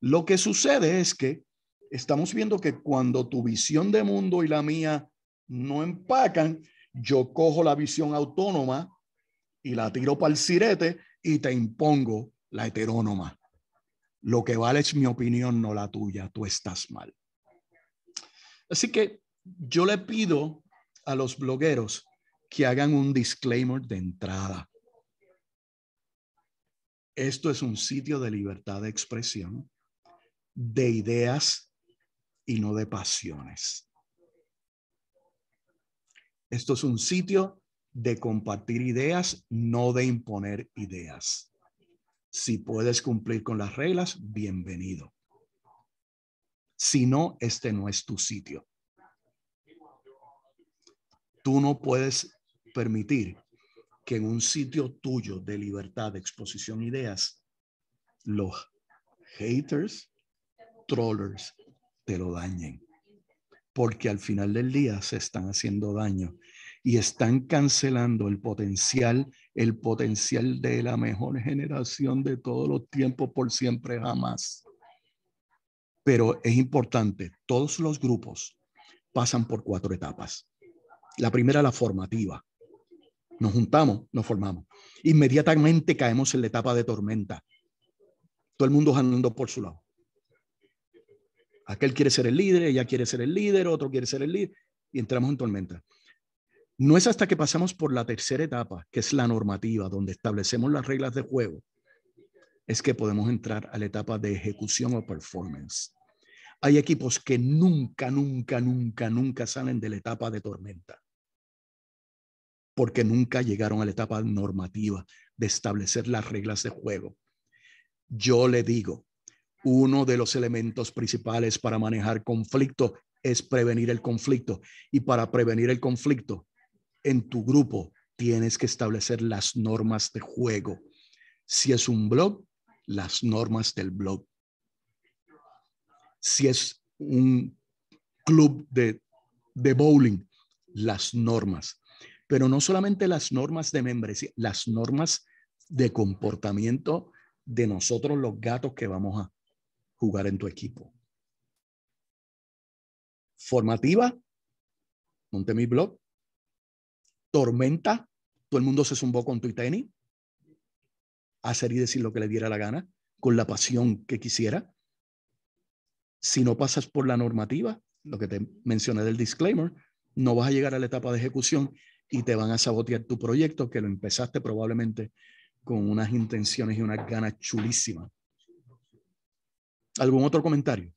Lo que sucede es que estamos viendo que cuando tu visión de mundo y la mía no empacan, yo cojo la visión autónoma y la tiro para el sirete y te impongo la heterónoma. Lo que vale es mi opinión, no la tuya. Tú estás mal. Así que yo le pido a los blogueros que hagan un disclaimer de entrada. Esto es un sitio de libertad de expresión, de ideas y no de pasiones. Esto es un sitio de compartir ideas, no de imponer ideas. Si puedes cumplir con las reglas, bienvenido. Si no, este no es tu sitio. Tú no puedes permitir que en un sitio tuyo de libertad de exposición de ideas, los haters, trollers, te lo dañen. Porque al final del día se están haciendo daño y están cancelando el potencial, el potencial de la mejor generación de todos los tiempos por siempre jamás. Pero es importante, todos los grupos pasan por cuatro etapas. La primera, la formativa. Nos juntamos, nos formamos. Inmediatamente caemos en la etapa de tormenta. Todo el mundo andando por su lado. Aquel quiere ser el líder, ella quiere ser el líder, otro quiere ser el líder, y entramos en tormenta. No es hasta que pasamos por la tercera etapa, que es la normativa, donde establecemos las reglas de juego, es que podemos entrar a la etapa de ejecución o performance. Hay equipos que nunca, nunca, nunca, nunca salen de la etapa de tormenta, porque nunca llegaron a la etapa normativa de establecer las reglas de juego. Yo le digo, uno de los elementos principales para manejar conflicto es prevenir el conflicto. Y para prevenir el conflicto, en tu grupo tienes que establecer las normas de juego. Si es un blog, las normas del blog si es un club de, de bowling, las normas. Pero no solamente las normas de membresía, las normas de comportamiento de nosotros los gatos que vamos a jugar en tu equipo. Formativa, monte mi blog. Tormenta, todo el mundo se zumbó con tu tenis. Hacer y decir lo que le diera la gana, con la pasión que quisiera si no pasas por la normativa, lo que te mencioné del disclaimer, no vas a llegar a la etapa de ejecución y te van a sabotear tu proyecto que lo empezaste probablemente con unas intenciones y unas ganas chulísimas. ¿Algún otro comentario?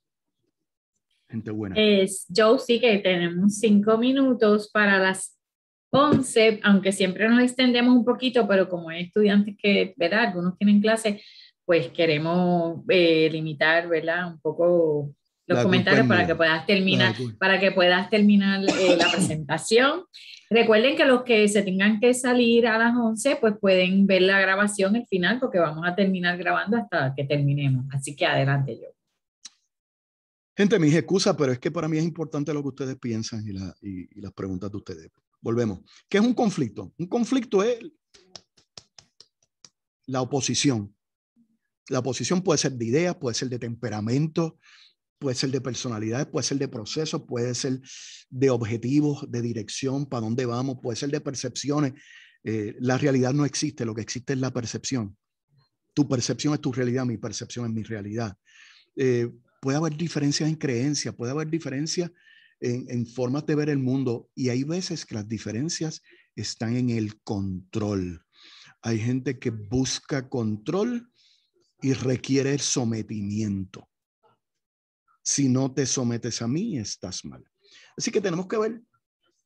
Gente buena. Es, Joe, sí que tenemos cinco minutos para las once, aunque siempre nos extendemos un poquito, pero como hay estudiantes que, ¿verdad? Algunos tienen clase, pues queremos eh, limitar, ¿verdad? Un poco los comentarios para que puedas terminar, para que puedas terminar eh, la presentación. Recuerden que los que se tengan que salir a las 11, pues pueden ver la grabación el final, porque vamos a terminar grabando hasta que terminemos. Así que adelante yo. Gente, mis excusas, pero es que para mí es importante lo que ustedes piensan y, y las preguntas de ustedes. Volvemos. ¿Qué es un conflicto? Un conflicto es la oposición la oposición puede ser de ideas, puede ser de temperamento, puede ser de personalidades, puede ser de procesos, puede ser de objetivos, de dirección, para dónde vamos, puede ser de percepciones. Eh, la realidad no existe, lo que existe es la percepción. Tu percepción es tu realidad, mi percepción es mi realidad. Eh, puede haber diferencias en creencias, puede haber diferencias en, en formas de ver el mundo y hay veces que las diferencias están en el control. Hay gente que busca control y requiere el sometimiento. Si no te sometes a mí, estás mal. Así que tenemos que ver,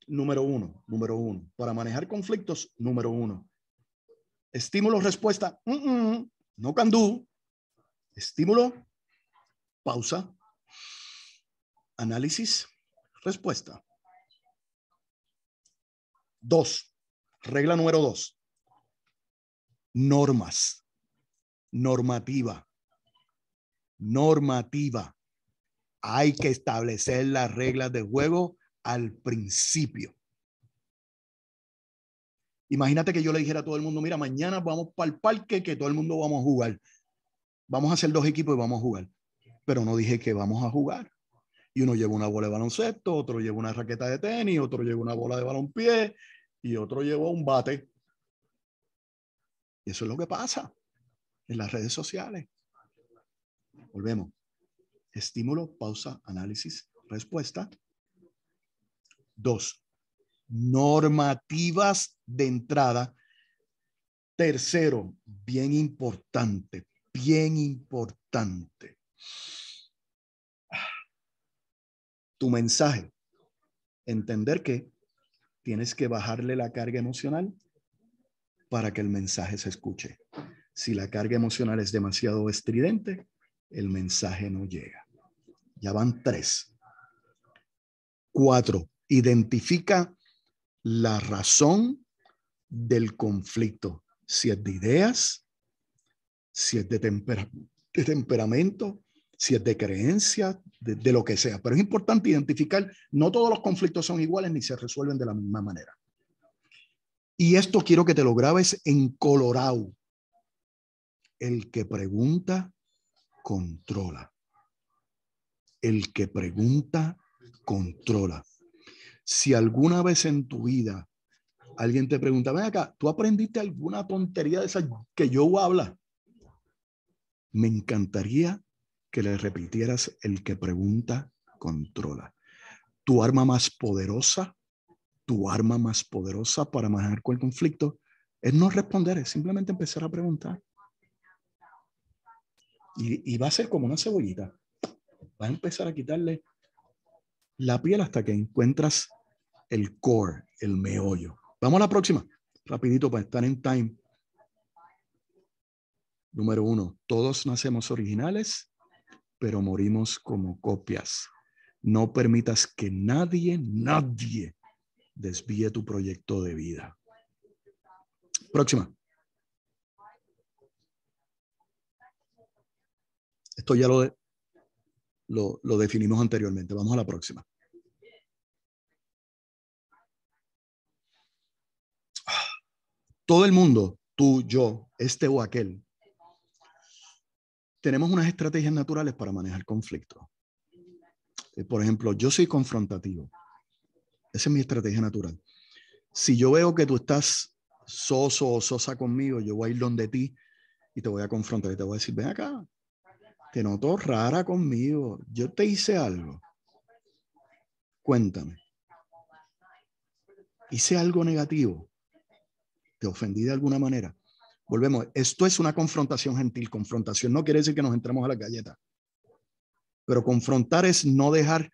número uno, número uno, para manejar conflictos, número uno. Estímulo, respuesta, no can do. Estímulo, pausa, análisis, respuesta. Dos, regla número dos, normas normativa. Normativa. Hay que establecer las reglas de juego al principio. Imagínate que yo le dijera a todo el mundo, mira, mañana vamos para el parque, que todo el mundo vamos a jugar. Vamos a hacer dos equipos y vamos a jugar. Pero no dije que vamos a jugar. Y uno lleva una bola de baloncesto, otro lleva una raqueta de tenis, otro lleva una bola de balonpié y otro lleva un bate. Y eso es lo que pasa en las redes sociales. Volvemos. Estímulo, pausa, análisis, respuesta. Dos, normativas de entrada. Tercero, bien importante, bien importante. Tu mensaje. Entender que tienes que bajarle la carga emocional para que el mensaje se escuche. Si la carga emocional es demasiado estridente, el mensaje no llega. Ya van tres. Cuatro, identifica la razón del conflicto. Si es de ideas, si es de, temperamento, si es de creencia, de, de, lo que sea. Pero es importante identificar, no todos los conflictos son iguales ni se resuelven de la misma manera. Y esto quiero que te lo grabes en Colorado. El que pregunta, controla. El que pregunta, controla. Si alguna vez en tu vida alguien te pregunta, ven acá, ¿tú aprendiste alguna tontería de esa que yo habla? Me encantaría que le repitieras el que pregunta, controla. Tu arma más poderosa, tu arma más poderosa para manejar el conflicto es no responder, es simplemente empezar a preguntar. Y, va a ser como una cebollita. Va a empezar a quitarle la piel hasta que encuentras el core, el meollo. Vamos a la próxima, rapidito para estar en time. Número uno, todos nacemos originales, pero morimos como copias. No permitas que nadie, nadie desvíe tu proyecto de vida. Próxima. Esto ya lo, lo, definimos anteriormente. Vamos a la próxima. todo el mundo, tú, yo, este o aquel, tenemos unas estrategias naturales para manejar conflictos. Eh, por ejemplo, yo soy confrontativo. Esa es mi estrategia natural. Si yo veo que tú estás soso o sosa conmigo, yo voy a ir donde ti y te voy a confrontar y te voy a decir, ven acá, te noto rara conmigo, yo te hice algo. Cuéntame. Hice algo negativo te ofendí de alguna manera. Volvemos, esto es una confrontación gentil. Confrontación no quiere decir que nos entremos a la galleta. Pero confrontar es no dejar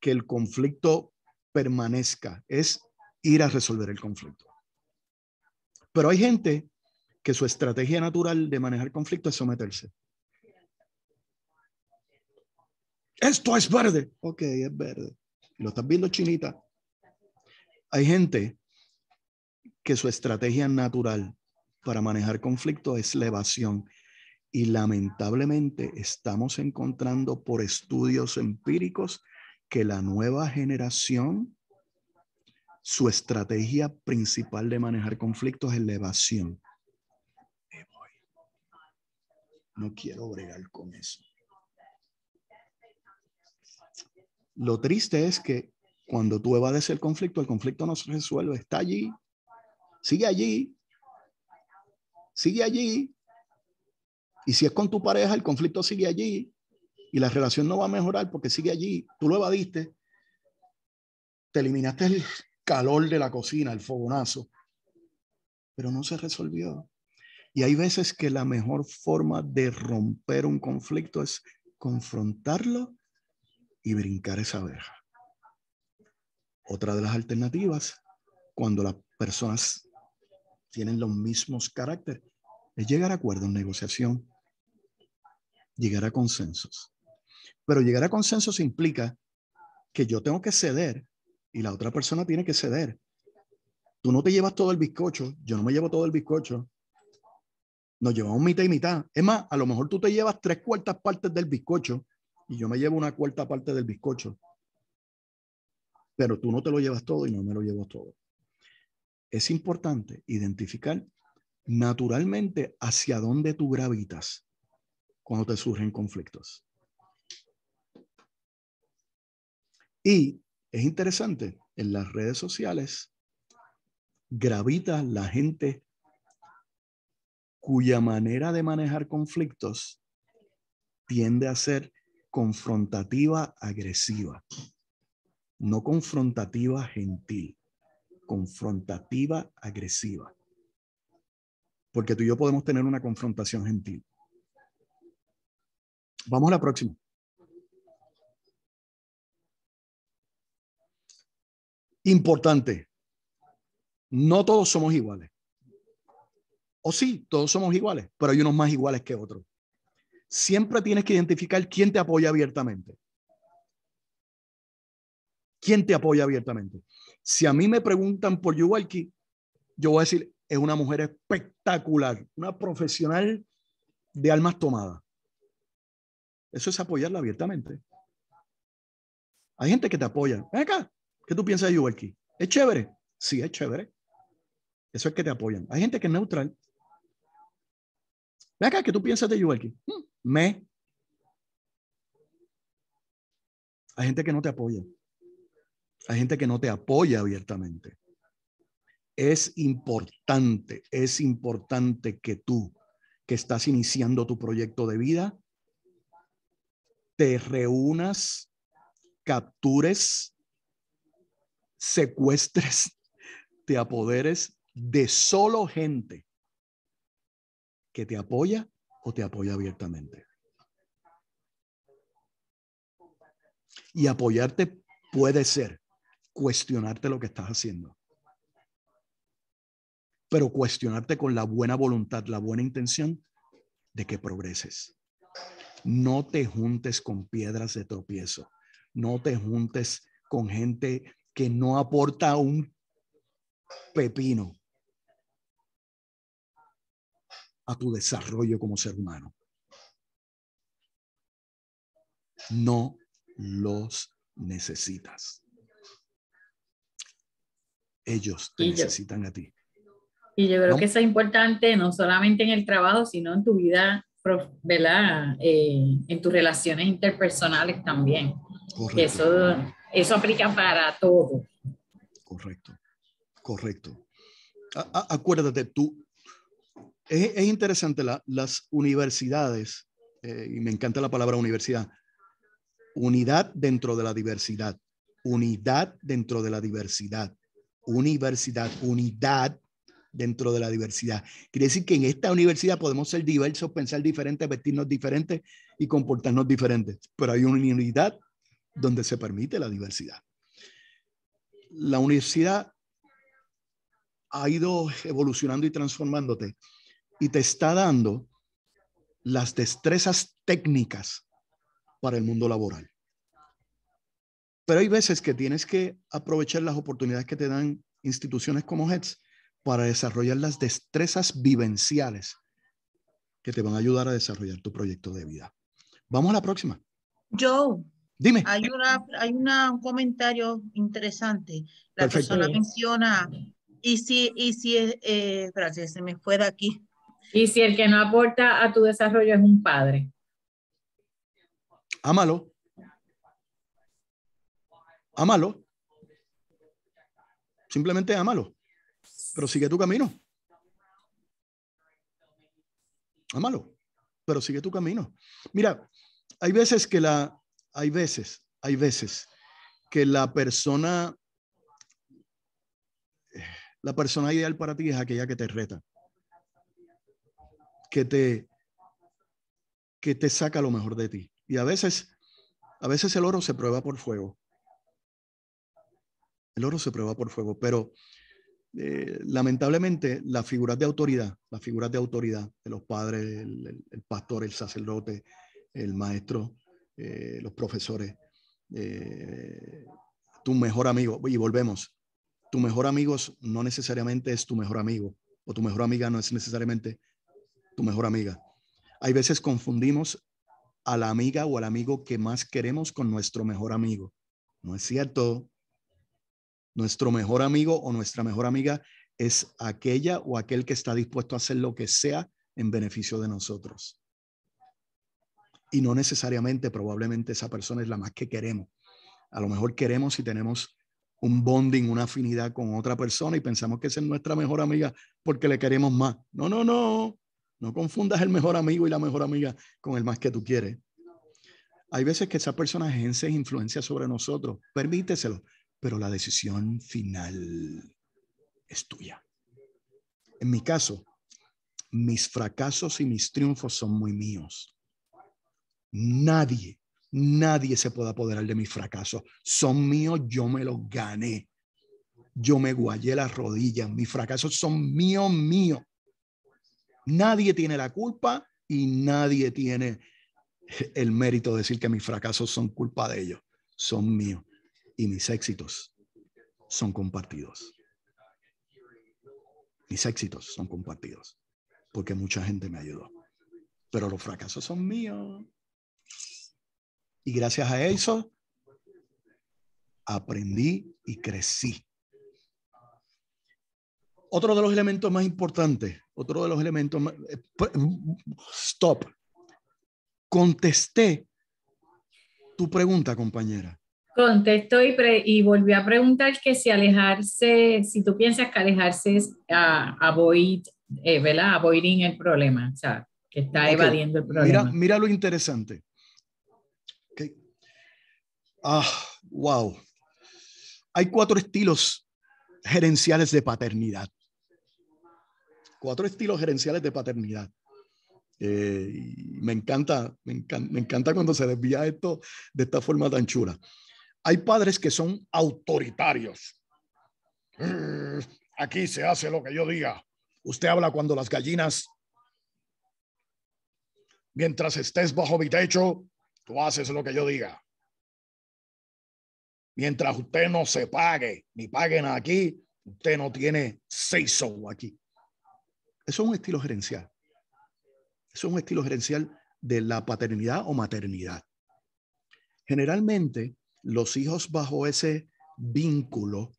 que el conflicto permanezca, es ir a resolver el conflicto. Pero hay gente que su estrategia natural de manejar conflicto es someterse. Esto es verde. Ok, es verde. Lo estás viendo chinita. Hay gente que su estrategia natural para manejar conflicto es la evasión. Y lamentablemente estamos encontrando por estudios empíricos que la nueva generación, su estrategia principal de manejar conflictos es la evasión. No quiero bregar con eso. Lo triste es que cuando tú evades el conflicto, el conflicto no se resuelve, está allí, Sigue allí. Sigue allí. Y si es con tu pareja, el conflicto sigue allí. Y la relación no va a mejorar porque sigue allí. Tú lo evadiste. Te eliminaste el calor de la cocina, el fogonazo. Pero no se resolvió. Y hay veces que la mejor forma de romper un conflicto es confrontarlo y brincar esa verja. Otra de las alternativas, cuando las personas tienen los mismos caracteres, es llegar a acuerdos, negociación, llegar a consensos. Pero llegar a consensos implica que yo tengo que ceder y la otra persona tiene que ceder. Tú no te llevas todo el bizcocho, yo no me llevo todo el bizcocho. Nos llevamos mitad y mitad. Es más, a lo mejor tú te llevas tres cuartas partes del bizcocho y yo me llevo una cuarta parte del bizcocho. Pero tú no te lo llevas todo y no me lo llevo todo es importante identificar naturalmente hacia dónde tú gravitas cuando te surgen conflictos. Y es interesante, en las redes sociales gravita la gente cuya manera de manejar conflictos tiende a ser confrontativa agresiva, no confrontativa gentil. confrontativa, agresiva. Porque tú y yo podemos tener una confrontación gentil. Vamos a la próxima. Importante. No todos somos iguales. O sí, todos somos iguales, pero hay unos más iguales que otros. Siempre tienes que identificar quién te apoya abiertamente. ¿Quién te apoya abiertamente? Si a mí me preguntan por Yuvalki, yo voy a decir, es una mujer espectacular, una profesional de almas tomadas. Eso es apoyarla abiertamente. Hay gente que te apoya. Ven acá, ¿qué tú piensas de Yuvalki? ¿Es chévere? Sí, es chévere. Eso es que te apoyan. Hay gente que es neutral. Ven acá, ¿qué tú piensas de Yuvalki? Hmm, me. Hay gente que no te apoya. Hay gente que no te apoya abiertamente. Es importante, es importante que tú, que estás iniciando tu proyecto de vida, te reúnas, captures, secuestres, te apoderes de solo gente que te apoya o te apoya abiertamente. Y apoyarte puede ser cuestionarte lo que estás haciendo. Pero cuestionarte con la buena voluntad, la buena intención de que progreses. No te juntes con piedras de tropiezo. No te juntes con gente que no aporta un pepino a tu desarrollo como ser humano. No los necesitas ellos te necesitan a ti. Y yo creo que eso es importante no solamente en el trabajo, sino en tu vida, ¿verdad? Eh, en tus relaciones interpersonales también. Eso, eso aplica para todo. Correcto, correcto. acuérdate, tú, es, interesante las universidades, eh, y me encanta la palabra universidad, unidad dentro de la diversidad, unidad dentro de la diversidad universidad, unidad dentro de la diversidad. Quiere decir que en esta universidad podemos ser diversos, pensar diferentes, vestirnos diferentes y comportarnos diferentes, pero hay una unidad donde se permite la diversidad. La universidad ha ido evolucionando y transformándote y te está dando las destrezas técnicas para el mundo laboral. Pero hay veces que tienes que aprovechar las oportunidades que te dan instituciones como HEDS para desarrollar las destrezas vivenciales que te van a ayudar a desarrollar tu proyecto de vida. Vamos a la próxima. Joe. Dime. Hay, una, hay un comentario interesante. La persona menciona, y si, y si, eh, gracias, se me fue de aquí. Y si el que no aporta a tu desarrollo es un padre. Ámalo. Ámalo. Simplemente ámalo. Pero sigue tu camino. Ámalo. Pero sigue tu camino. Mira, hay veces que la, hay veces, hay veces que la persona, la persona ideal para ti es aquella que te reta, que te, que te saca lo mejor de ti. Y a veces, a veces el oro se prueba por fuego. El oro se prueba por fuego, pero eh, lamentablemente las figuras de autoridad, las figuras de autoridad de los padres, el, pastor, el sacerdote, el maestro, eh, los profesores, eh, tu mejor amigo, y volvemos, tu mejor amigo no necesariamente es tu mejor amigo, o tu mejor amiga no es necesariamente tu mejor amiga. Hay veces confundimos a la amiga o al amigo que más queremos con nuestro mejor amigo. No es cierto. Nuestro mejor amigo o nuestra mejor amiga es aquella o aquel que está dispuesto a hacer lo que sea en beneficio de nosotros. Y no necesariamente, probablemente esa persona es la más que queremos. A lo mejor queremos si tenemos un bonding, una afinidad con otra persona y pensamos que es nuestra mejor amiga porque le queremos más. No, no, no. No confundas el mejor amigo y la mejor amiga con el más que tú quieres. Hay veces que esa persona ejerce influencia sobre nosotros. Permíteselo pero la decisión final es tuya. En mi caso, mis fracasos y mis triunfos son muy míos. Nadie, nadie se puede apoderar de mis fracasos. Son míos, yo me los gané. Yo me guayé las rodillas. Mis fracasos son míos, míos. Nadie tiene la culpa y nadie tiene el mérito de decir que mis fracasos son culpa de ellos. Son míos. Y mis éxitos son compartidos. Mis éxitos son compartidos porque mucha gente me ayudó. Pero los fracasos son míos. Y gracias a eso aprendí y crecí. Otro de los elementos más importantes, otro de los elementos más, eh, stop. Contesté tu pregunta, compañera. Contestó y, y volvió a preguntar que si alejarse, si tú piensas que alejarse es a, avoid, eh, ¿verdad? Avoiding el problema, o sea, que está evadiendo el problema. Mira, mira lo interesante. Ah, wow. Hay cuatro estilos gerenciales de paternidad. Cuatro estilos gerenciales de paternidad. Eh, me encanta, me encanta, me encanta cuando se desvía esto de esta forma tan chula. Hay padres que son autoritarios. Mm, aquí se hace lo que yo diga. Usted habla cuando las gallinas, mientras estés bajo mi techo, tú haces lo que yo diga mientras usted no se pague ni paguen aquí, usted no tiene seis aquí. Eso es un estilo gerencial. Eso es un estilo gerencial de la paternidad o maternidad. Generalmente, los hijos bajo ese vínculo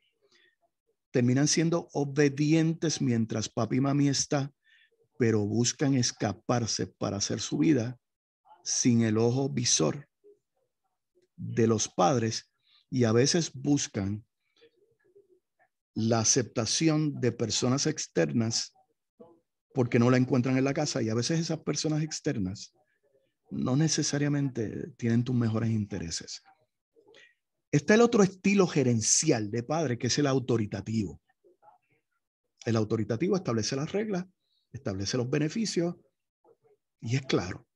terminan siendo obedientes mientras papi y mami está, pero buscan escaparse para hacer su vida sin el ojo visor de los padres y a veces buscan la aceptación de personas externas porque no la encuentran en la casa y a veces esas personas externas no necesariamente tienen tus mejores intereses. Está el otro estilo gerencial de padre que es el autoritativo. El autoritativo establece las reglas, establece los beneficios y es claro.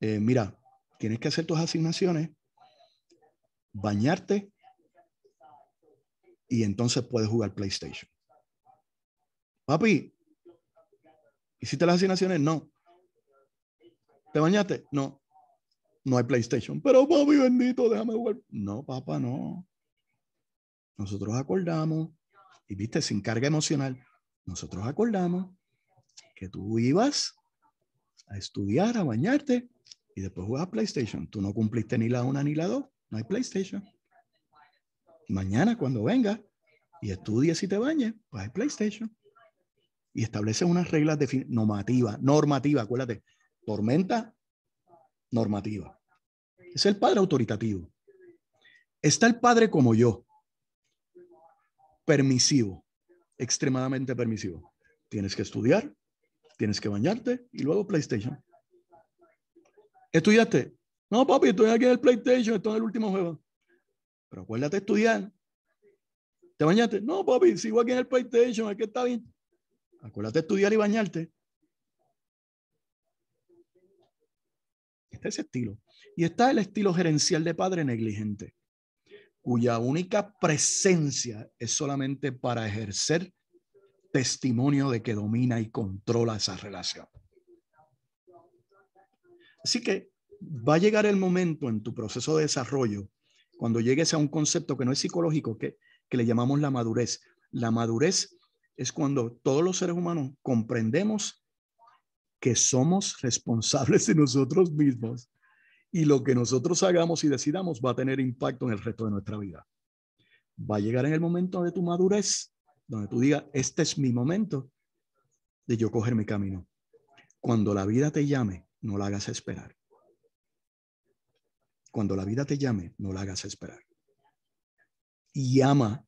Eh, mira, tienes que hacer tus asignaciones, bañarte y entonces puedes jugar PlayStation. Papi, ¿hiciste las asignaciones? No. ¿Te bañaste? No. No hay PlayStation. Pero papi, bendito, déjame jugar. No, papá, no. Nosotros acordamos, y viste, sin carga emocional, nosotros acordamos que tú ibas a estudiar, a bañarte y después jugar PlayStation. Tú no cumpliste ni la una ni la dos. No hay PlayStation. Mañana cuando venga y estudies y te bañes, pues hay PlayStation. Y establece unas reglas de normativa, acuérdate, tormenta normativa. Es el padre autoritativo. Está el padre como yo, permisivo, extremadamente permisivo. Tienes que estudiar, tienes que bañarte y luego PlayStation. ¿Estudiaste? No, papi, estoy aquí en el PlayStation, estoy en el último juego. Pero acuérdate estudiar. ¿Te bañaste? No, papi, sigo aquí en el PlayStation, es que está bien. Acuérdate de estudiar y bañarte. Este es ese estilo. Y está el estilo gerencial de padre negligente, cuya única presencia es solamente para ejercer testimonio de que domina y controla esa relación. Así que va a llegar el momento en tu proceso de desarrollo cuando llegues a un concepto que no es psicológico, que, que le llamamos la madurez. La madurez es cuando todos los seres humanos comprendemos que somos responsables de nosotros mismos y lo que nosotros hagamos y decidamos va a tener impacto en el resto de nuestra vida. Va a llegar en el momento de tu madurez, donde tú digas, este es mi momento de yo coger mi camino. Cuando la vida te llame, no la hagas esperar. Cuando la vida te llame, no la hagas esperar. Y ama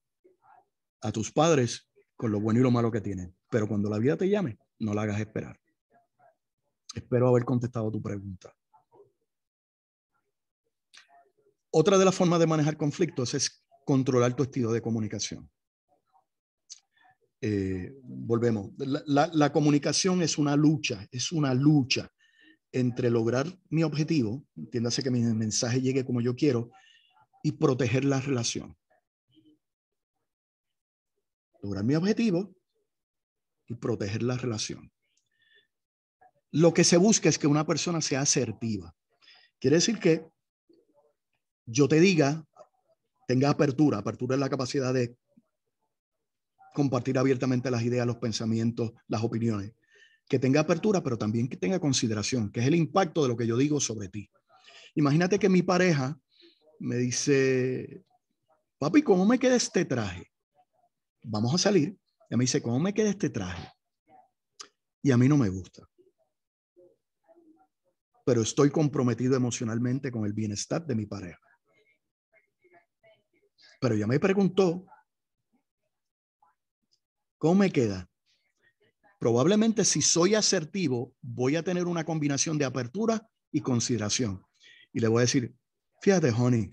a tus padres con lo bueno y lo malo que tienen. Pero cuando la vida te llame, no la hagas esperar. Espero haber contestado tu pregunta. Otra de las formas de manejar conflictos es controlar tu estilo de comunicación. eh, volvemos. La, comunicación es una lucha, es una lucha entre lograr mi objetivo, entiéndase que mi mensaje llegue como yo quiero, y proteger la relación. Lograr mi objetivo y proteger la relación. Lo que se busca es que una persona sea asertiva. Quiere decir que yo te diga, tenga apertura, apertura es la capacidad de compartir abiertamente las ideas, los pensamientos, las opiniones. Que tenga apertura, pero también que tenga consideración, que es el impacto de lo que yo digo sobre ti. Imagínate que mi pareja me dice, papi, ¿cómo me queda este traje? Vamos a salir. Y me dice, ¿cómo me queda este traje? Y a mí no me gusta. Pero estoy comprometido emocionalmente con el bienestar de mi pareja. Pero ella me preguntó ¿Cómo me queda? Probablemente si soy asertivo, voy a tener una combinación de apertura y consideración. Y le voy a decir, fíjate, honey,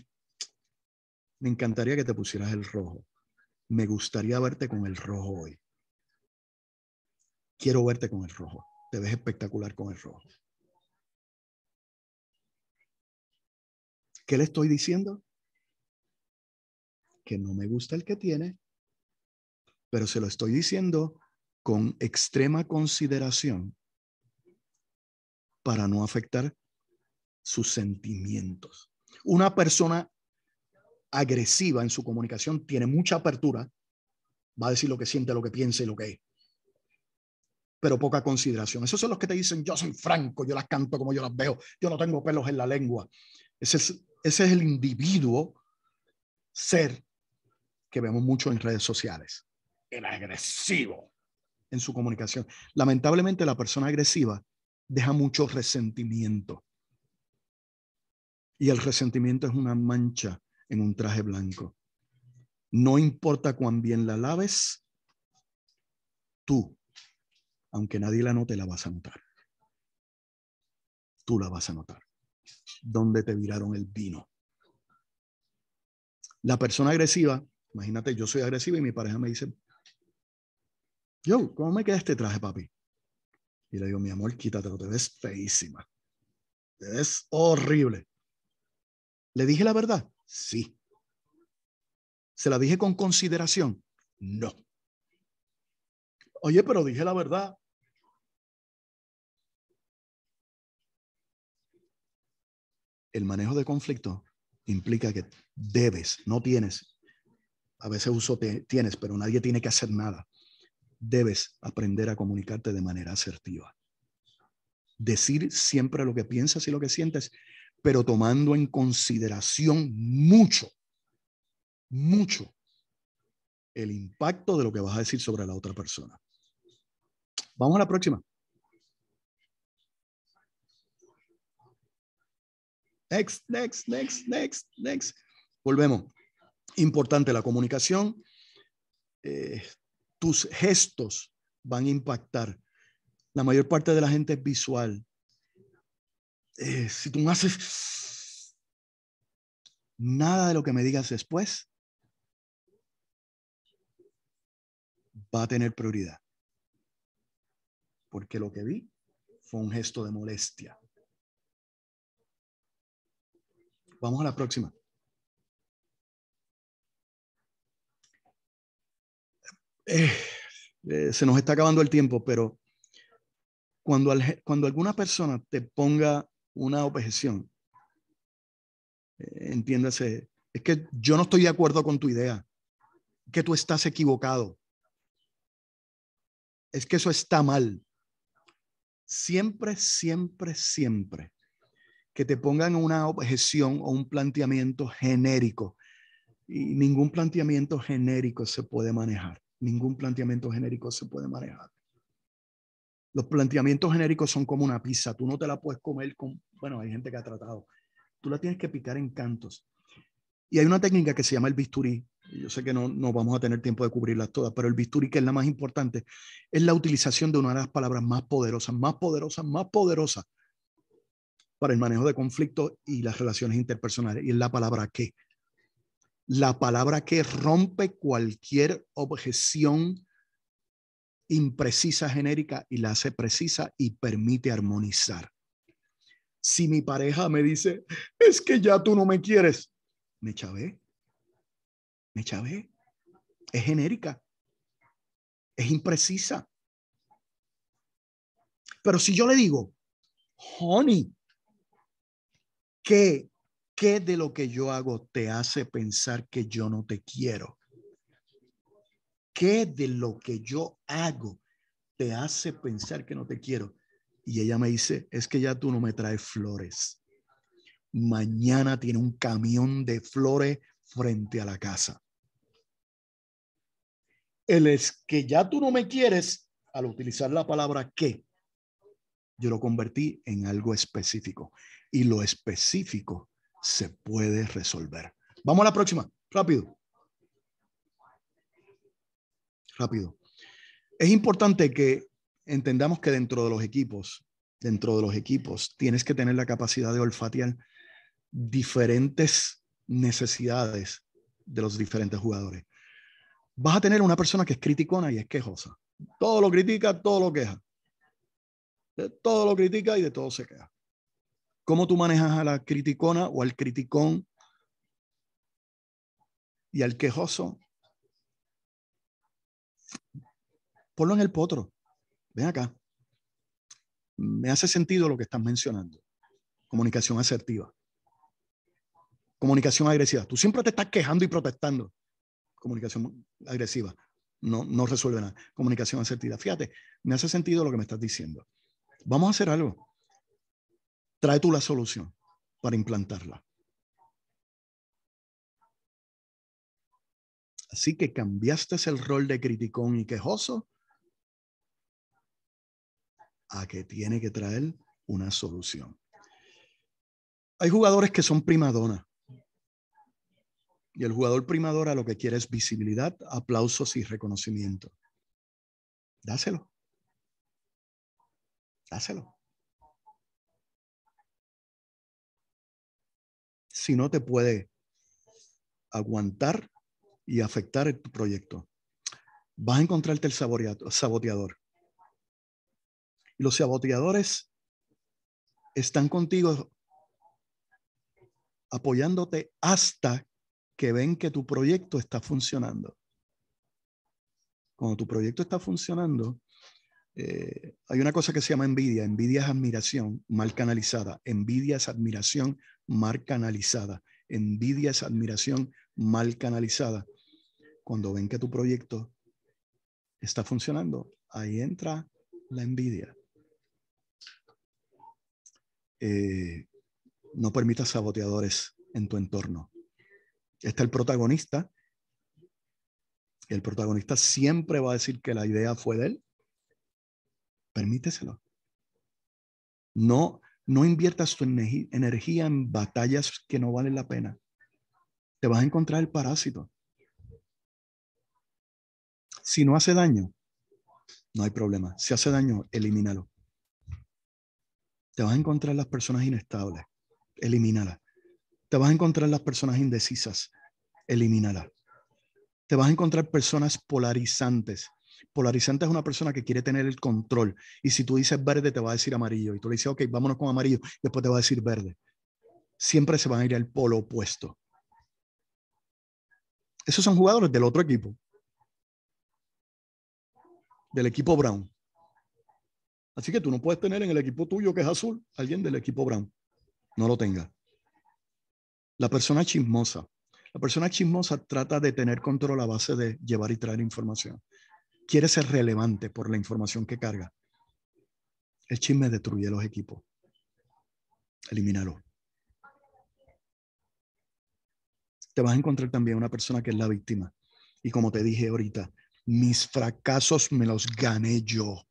me encantaría que te pusieras el rojo. Me gustaría verte con el rojo hoy. Quiero verte con el rojo. Te ves espectacular con el rojo. ¿Qué le estoy diciendo? Que no me gusta el que tiene, pero se lo estoy diciendo con extrema consideración para no afectar sus sentimientos. Una persona agresiva en su comunicación tiene mucha apertura, va a decir lo que siente, lo que piensa y lo que es, pero poca consideración. Esos son los que te dicen, yo soy franco, yo las canto como yo las veo, yo no tengo pelos en la lengua. Ese es, ese es el individuo, ser, que vemos mucho en redes sociales el agresivo en su comunicación. Lamentablemente la persona agresiva deja mucho resentimiento. Y el resentimiento es una mancha en un traje blanco. No importa cuán bien la laves, tú, aunque nadie la note, la vas a notar. Tú la vas a notar. ¿Dónde te viraron el vino? La persona agresiva, imagínate, yo soy agresiva y mi pareja me dice, yo, ¿cómo me queda este traje, papi? Y le digo, mi amor, quítatelo, te ves feísima. Te ves horrible. ¿Le dije la verdad? Sí. ¿Se la dije con consideración? No. Oye, pero dije la verdad. El manejo de conflicto implica que debes, no tienes. A veces uso tienes, pero nadie tiene que hacer nada debes aprender a comunicarte de manera asertiva. Decir siempre lo que piensas y lo que sientes, pero tomando en consideración mucho, mucho el impacto de lo que vas a decir sobre la otra persona. Vamos a la próxima. Next, next, next, next, next. Volvemos. Importante la comunicación. Eh, tus gestos van a impactar. La mayor parte de la gente es visual. Eh, si tú no haces nada de lo que me digas después, va a tener prioridad. Porque lo que vi fue un gesto de molestia. Vamos a la próxima. Eh, eh, se nos está acabando el tiempo, pero cuando, cuando alguna persona te ponga una objeción, eh, entiéndase, es que yo no estoy de acuerdo con tu idea, que tú estás equivocado, es que eso está mal. Siempre, siempre, siempre que te pongan una objeción o un planteamiento genérico, y ningún planteamiento genérico se puede manejar ningún planteamiento genérico se puede manejar. Los planteamientos genéricos son como una pizza. Tú no te la puedes comer con, bueno, hay gente que ha tratado. Tú la tienes que picar en cantos. Y hay una técnica que se llama el bisturí. Yo sé que no, no vamos a tener tiempo de cubrirlas todas, pero el bisturí, que es la más importante, es la utilización de una de las palabras más poderosas, más poderosas, más poderosas para el manejo de conflictos y las relaciones interpersonales. Y es la palabra que la palabra que rompe cualquier objeción imprecisa genérica y la hace precisa y permite armonizar. Si mi pareja me dice, es que ya tú no me quieres, me chavé. Me chavé. Es genérica. Es imprecisa. Pero si yo le digo, honey, ¿qué, ¿qué de lo que yo hago te hace pensar que yo no te quiero? ¿Qué de lo que yo hago te hace pensar que no te quiero? Y ella me dice, es que ya tú no me traes flores. Mañana tiene un camión de flores frente a la casa. El es que ya tú no me quieres, al utilizar la palabra que, yo lo convertí en algo específico. Y lo específico se puede resolver. Vamos a la próxima, rápido rápido. Es importante que entendamos que dentro de los equipos, dentro de los equipos, tienes que tener la capacidad de olfatear diferentes necesidades de los diferentes jugadores. Vas a tener una persona que es criticona y es quejosa. Todo lo critica, todo lo queja. Todo lo critica y de todo se queja. ¿Cómo tú manejas a la criticona o al criticón y al quejoso? Ponlo en el potro. Ven acá. Me hace sentido lo que estás mencionando. Comunicación asertiva. Comunicación agresiva. Tú siempre te estás quejando y protestando. Comunicación agresiva. No, no resuelve nada. Comunicación asertiva. Fíjate, me hace sentido lo que me estás diciendo. Vamos a hacer algo. Trae tú la solución para implantarla. Así que cambiaste el rol de criticón y quejoso a que tiene que traer una solución. Hay jugadores que son primadona. Y el jugador primadora lo que quiere es visibilidad, aplausos y reconocimiento. Dáselo. Dáselo. Si no te puede aguantar y afectar tu proyecto, vas a encontrarte el saboteador. Los saboteadores están contigo apoyándote hasta que ven que tu proyecto está funcionando. Cuando tu proyecto está funcionando, eh, hay una cosa que se llama envidia. Envidia es admiración mal canalizada. Envidia es admiración mal canalizada. Envidia es admiración mal canalizada. Cuando ven que tu proyecto está funcionando, ahí entra la envidia. Eh, no permitas saboteadores en tu entorno. Está el protagonista. El protagonista siempre va a decir que la idea fue de él. Permíteselo. No, no inviertas tu energía en batallas que no valen la pena. Te vas a encontrar el parásito. Si no hace daño, no hay problema. Si hace daño, elimínalo. Te vas a encontrar las personas inestables, elimínalas. Te vas a encontrar las personas indecisas, elimínalas. Te vas a encontrar personas polarizantes. Polarizante es una persona que quiere tener el control. Y si tú dices verde, te va a decir amarillo. Y tú le dices, ok, vámonos con amarillo. Después te va a decir verde. Siempre se van a ir al polo opuesto. Esos son jugadores del otro equipo. Del equipo Brown. Así que tú no puedes tener en el equipo tuyo que es azul alguien del equipo brown. No lo tenga. La persona chismosa. La persona chismosa trata de tener control a base de llevar y traer información. Quiere ser relevante por la información que carga. El chisme destruye los equipos. Elimínalo. Te vas a encontrar también una persona que es la víctima. Y como te dije ahorita, mis fracasos me los gané yo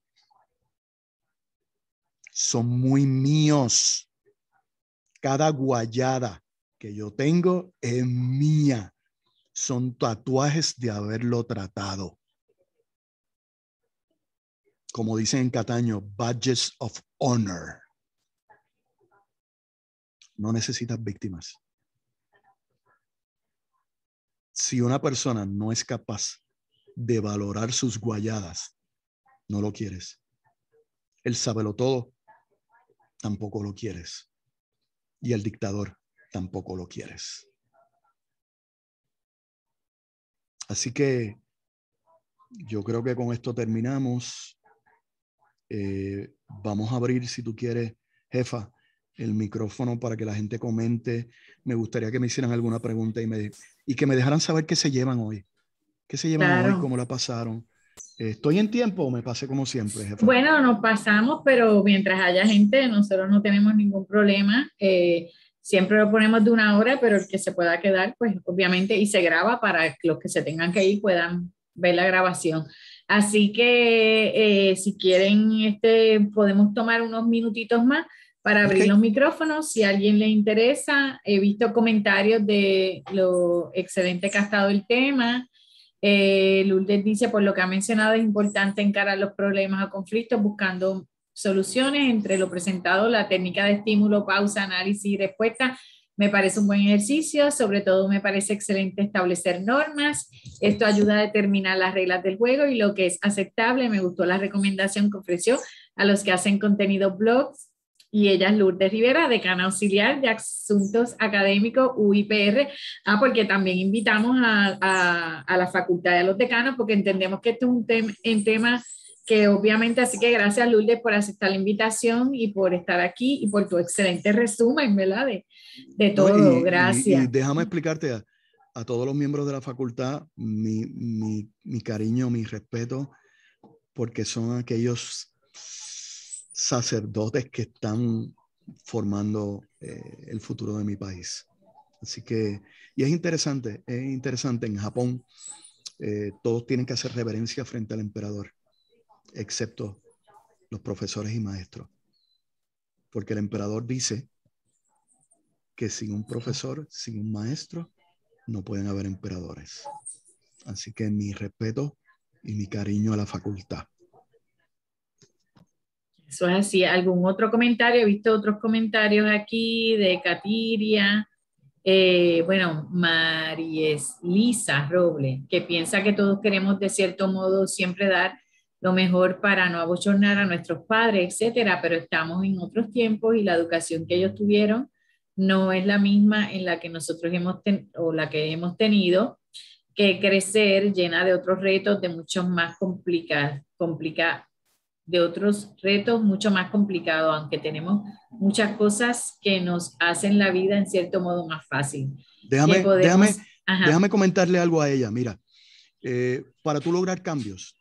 son muy míos. Cada guayada que yo tengo es mía. Son tatuajes de haberlo tratado. Como dicen en Cataño, badges of honor. No necesitas víctimas. Si una persona no es capaz de valorar sus guayadas, no lo quieres. El sábelo todo, tampoco lo quieres. Y el dictador, tampoco lo quieres. Así que yo creo que con esto terminamos. Eh, vamos a abrir, si tú quieres, jefa, el micrófono para que la gente comente. Me gustaría que me hicieran alguna pregunta y, me, y que me dejaran saber qué se llevan hoy. ¿Qué se llevan hoy? ¿Cómo la pasaron? ¿Estoy en tiempo o me pasé como siempre, jefa? Bueno, nos pasamos, pero mientras haya gente, nosotros no tenemos ningún problema. Eh, siempre lo ponemos de una hora, pero el que se pueda quedar, pues obviamente, y se graba para que los que se tengan que ir puedan ver la grabación. Así que eh, si quieren, este, podemos tomar unos minutitos más para abrir los micrófonos. Si a alguien le interesa, he visto comentarios de lo excelente que ha estado el tema. Eh, Lourdes dice, por lo que ha mencionado, es importante encarar los problemas o conflictos buscando soluciones entre lo presentado, la técnica de estímulo, pausa, análisis y respuesta. Me parece un buen ejercicio, sobre todo me parece excelente establecer normas. Esto ayuda a determinar las reglas del juego y lo que es aceptable. Me gustó la recomendación que ofreció a los que hacen contenido blogs y ella es Lourdes Rivera, decana auxiliar de Asuntos Académicos UIPR. Ah, porque también invitamos a, a, la facultad de a los decanos, porque entendemos que esto es un, tema un tema que obviamente, así que gracias Lourdes por aceptar la invitación y por estar aquí y por tu excelente resumen, ¿verdad? De, de todo, gracias. Y, déjame explicarte a, a, todos los miembros de la facultad mi, mi, mi cariño, mi respeto, porque son aquellos sacerdotes que están formando eh, el futuro de mi país. Así que, y es interesante, es interesante, en Japón eh, todos tienen que hacer reverencia frente al emperador, excepto los profesores y maestros. Porque el emperador dice que sin un profesor, sin un maestro, no pueden haber emperadores. Así que mi respeto y mi cariño a la facultad. Eso es así. ¿Algún otro comentario? He visto otros comentarios aquí de Katiria. Eh, bueno, Maries Lisa Roble, que piensa que todos queremos de cierto modo siempre dar lo mejor para no abochornar a nuestros padres, etcétera, pero estamos en otros tiempos y la educación que ellos tuvieron no es la misma en la que nosotros hemos o la que hemos tenido que crecer llena de otros retos de muchos más complicados de otros retos mucho más complicados, aunque tenemos muchas cosas que nos hacen la vida en cierto modo más fácil. Déjame, déjame, déjame comentarle algo a ella. Mira, eh, para tú lograr cambios,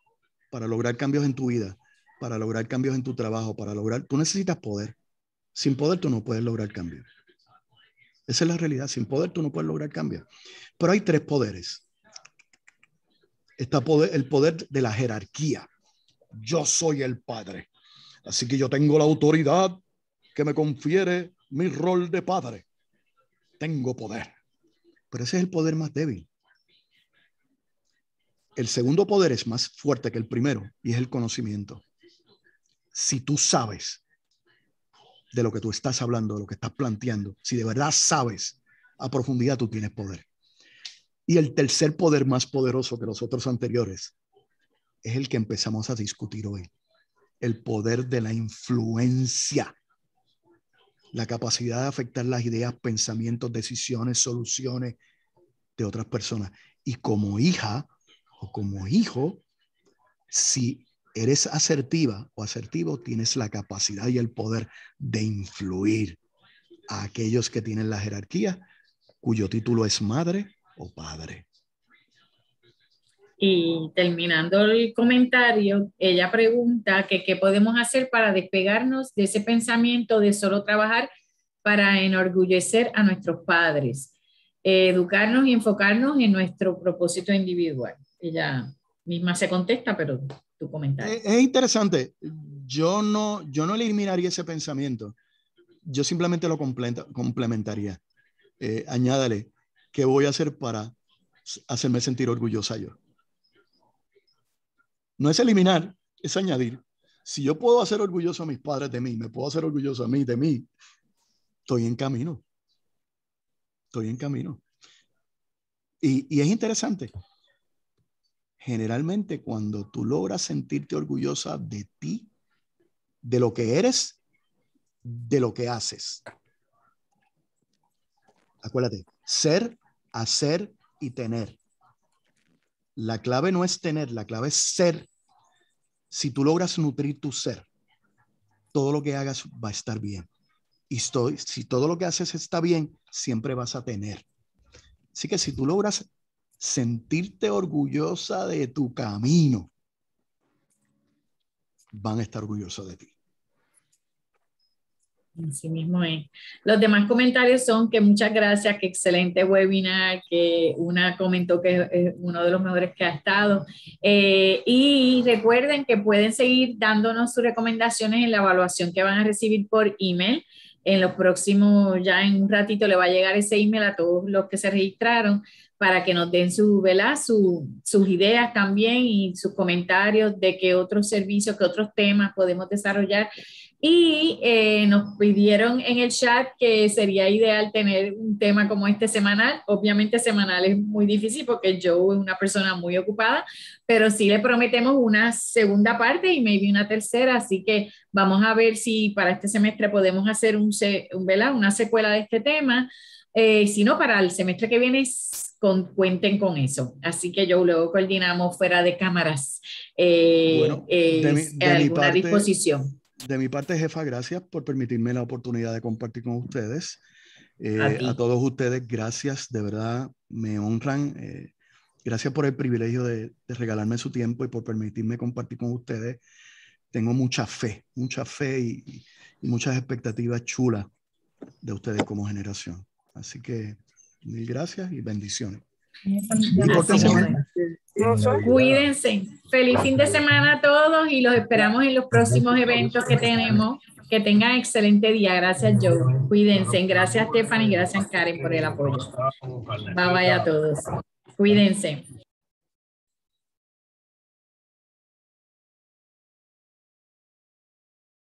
para lograr cambios en tu vida, para lograr cambios en tu trabajo, para lograr, tú necesitas poder. Sin poder tú no puedes lograr cambios. Esa es la realidad. Sin poder tú no puedes lograr cambios. Pero hay tres poderes. Está poder, el poder de la jerarquía yo soy el Padre. Así que yo tengo la autoridad que me confiere mi rol de Padre. Tengo poder. Pero ese es el poder más débil. El segundo poder es más fuerte que el primero y es el conocimiento. Si tú sabes de lo que tú estás hablando, de lo que estás planteando, si de verdad sabes a profundidad, tú tienes poder. Y el tercer poder más poderoso que los otros anteriores es el que empezamos a discutir hoy. El poder de la influencia. La capacidad de afectar las ideas, pensamientos, decisiones, soluciones de otras personas. Y como hija o como hijo, si eres asertiva o asertivo, tienes la capacidad y el poder de influir a aquellos que tienen la jerarquía, cuyo título es madre o padre. Y terminando el comentario, ella pregunta que qué podemos hacer para despegarnos de ese pensamiento de solo trabajar para enorgullecer a nuestros padres, educarnos y enfocarnos en nuestro propósito individual. Ella misma se contesta, pero tu comentario. Es, interesante. Yo no, yo no eliminaría ese pensamiento. Yo simplemente lo complementaría. Eh, añádale, ¿qué voy a hacer para hacerme sentir orgullosa yo? No es eliminar, es añadir. Si yo puedo hacer orgulloso a mis padres de mí, me puedo hacer orgulloso a mí de mí, estoy en camino. Estoy en camino. Y, es interesante. generalmente cuando tú logras sentirte orgullosa de ti, de lo que eres, de lo que haces. Acuérdate, ser, hacer y tener. La clave no es tener, la clave es ser. Si tú logras nutrir tu ser, todo lo que hagas va a estar bien. Y estoy, si todo lo que haces está bien, siempre vas a tener. Así que si tú logras sentirte orgullosa de tu camino, van a estar orgullosos de ti. Así mismo es. Los demás comentarios son que muchas gracias, que excelente webinar, que una comentó que es uno de los mejores que ha estado. Eh, y recuerden que pueden seguir dándonos sus recomendaciones en la evaluación que van a recibir por email. En los próximos, ya en un ratito le va a llegar ese email a todos los que se registraron para que nos den su, Su, sus ideas también y sus comentarios de qué otros servicios, qué otros temas podemos desarrollar y eh, nos pidieron en el chat que sería ideal tener un tema como este semanal. Obviamente semanal es muy difícil porque yo es una persona muy ocupada, pero sí le prometemos una segunda parte y maybe una tercera. Así que vamos a ver si para este semestre podemos hacer un, un una secuela de este tema. Eh, si no, para el semestre que viene con, cuenten con eso. Así que yo luego coordinamos fuera de cámaras eh, alguna disposición de mi parte, jefa, gracias por permitirme la oportunidad de compartir con ustedes. Eh, a, todos ustedes, gracias, de verdad, me honran. Eh, gracias por el privilegio de, regalarme su tiempo y por permitirme compartir con ustedes. Tengo mucha fe, mucha fe y, muchas expectativas chulas de ustedes como generación. Así que mil gracias y bendiciones. Cuídense. Feliz fin de semana a todos y los esperamos en los próximos eventos que tenemos. Que tengan excelente día. Gracias, Joe. Cuídense. Gracias, Stephanie. Gracias, Karen, por el apoyo. Bye bye a todos. Cuídense.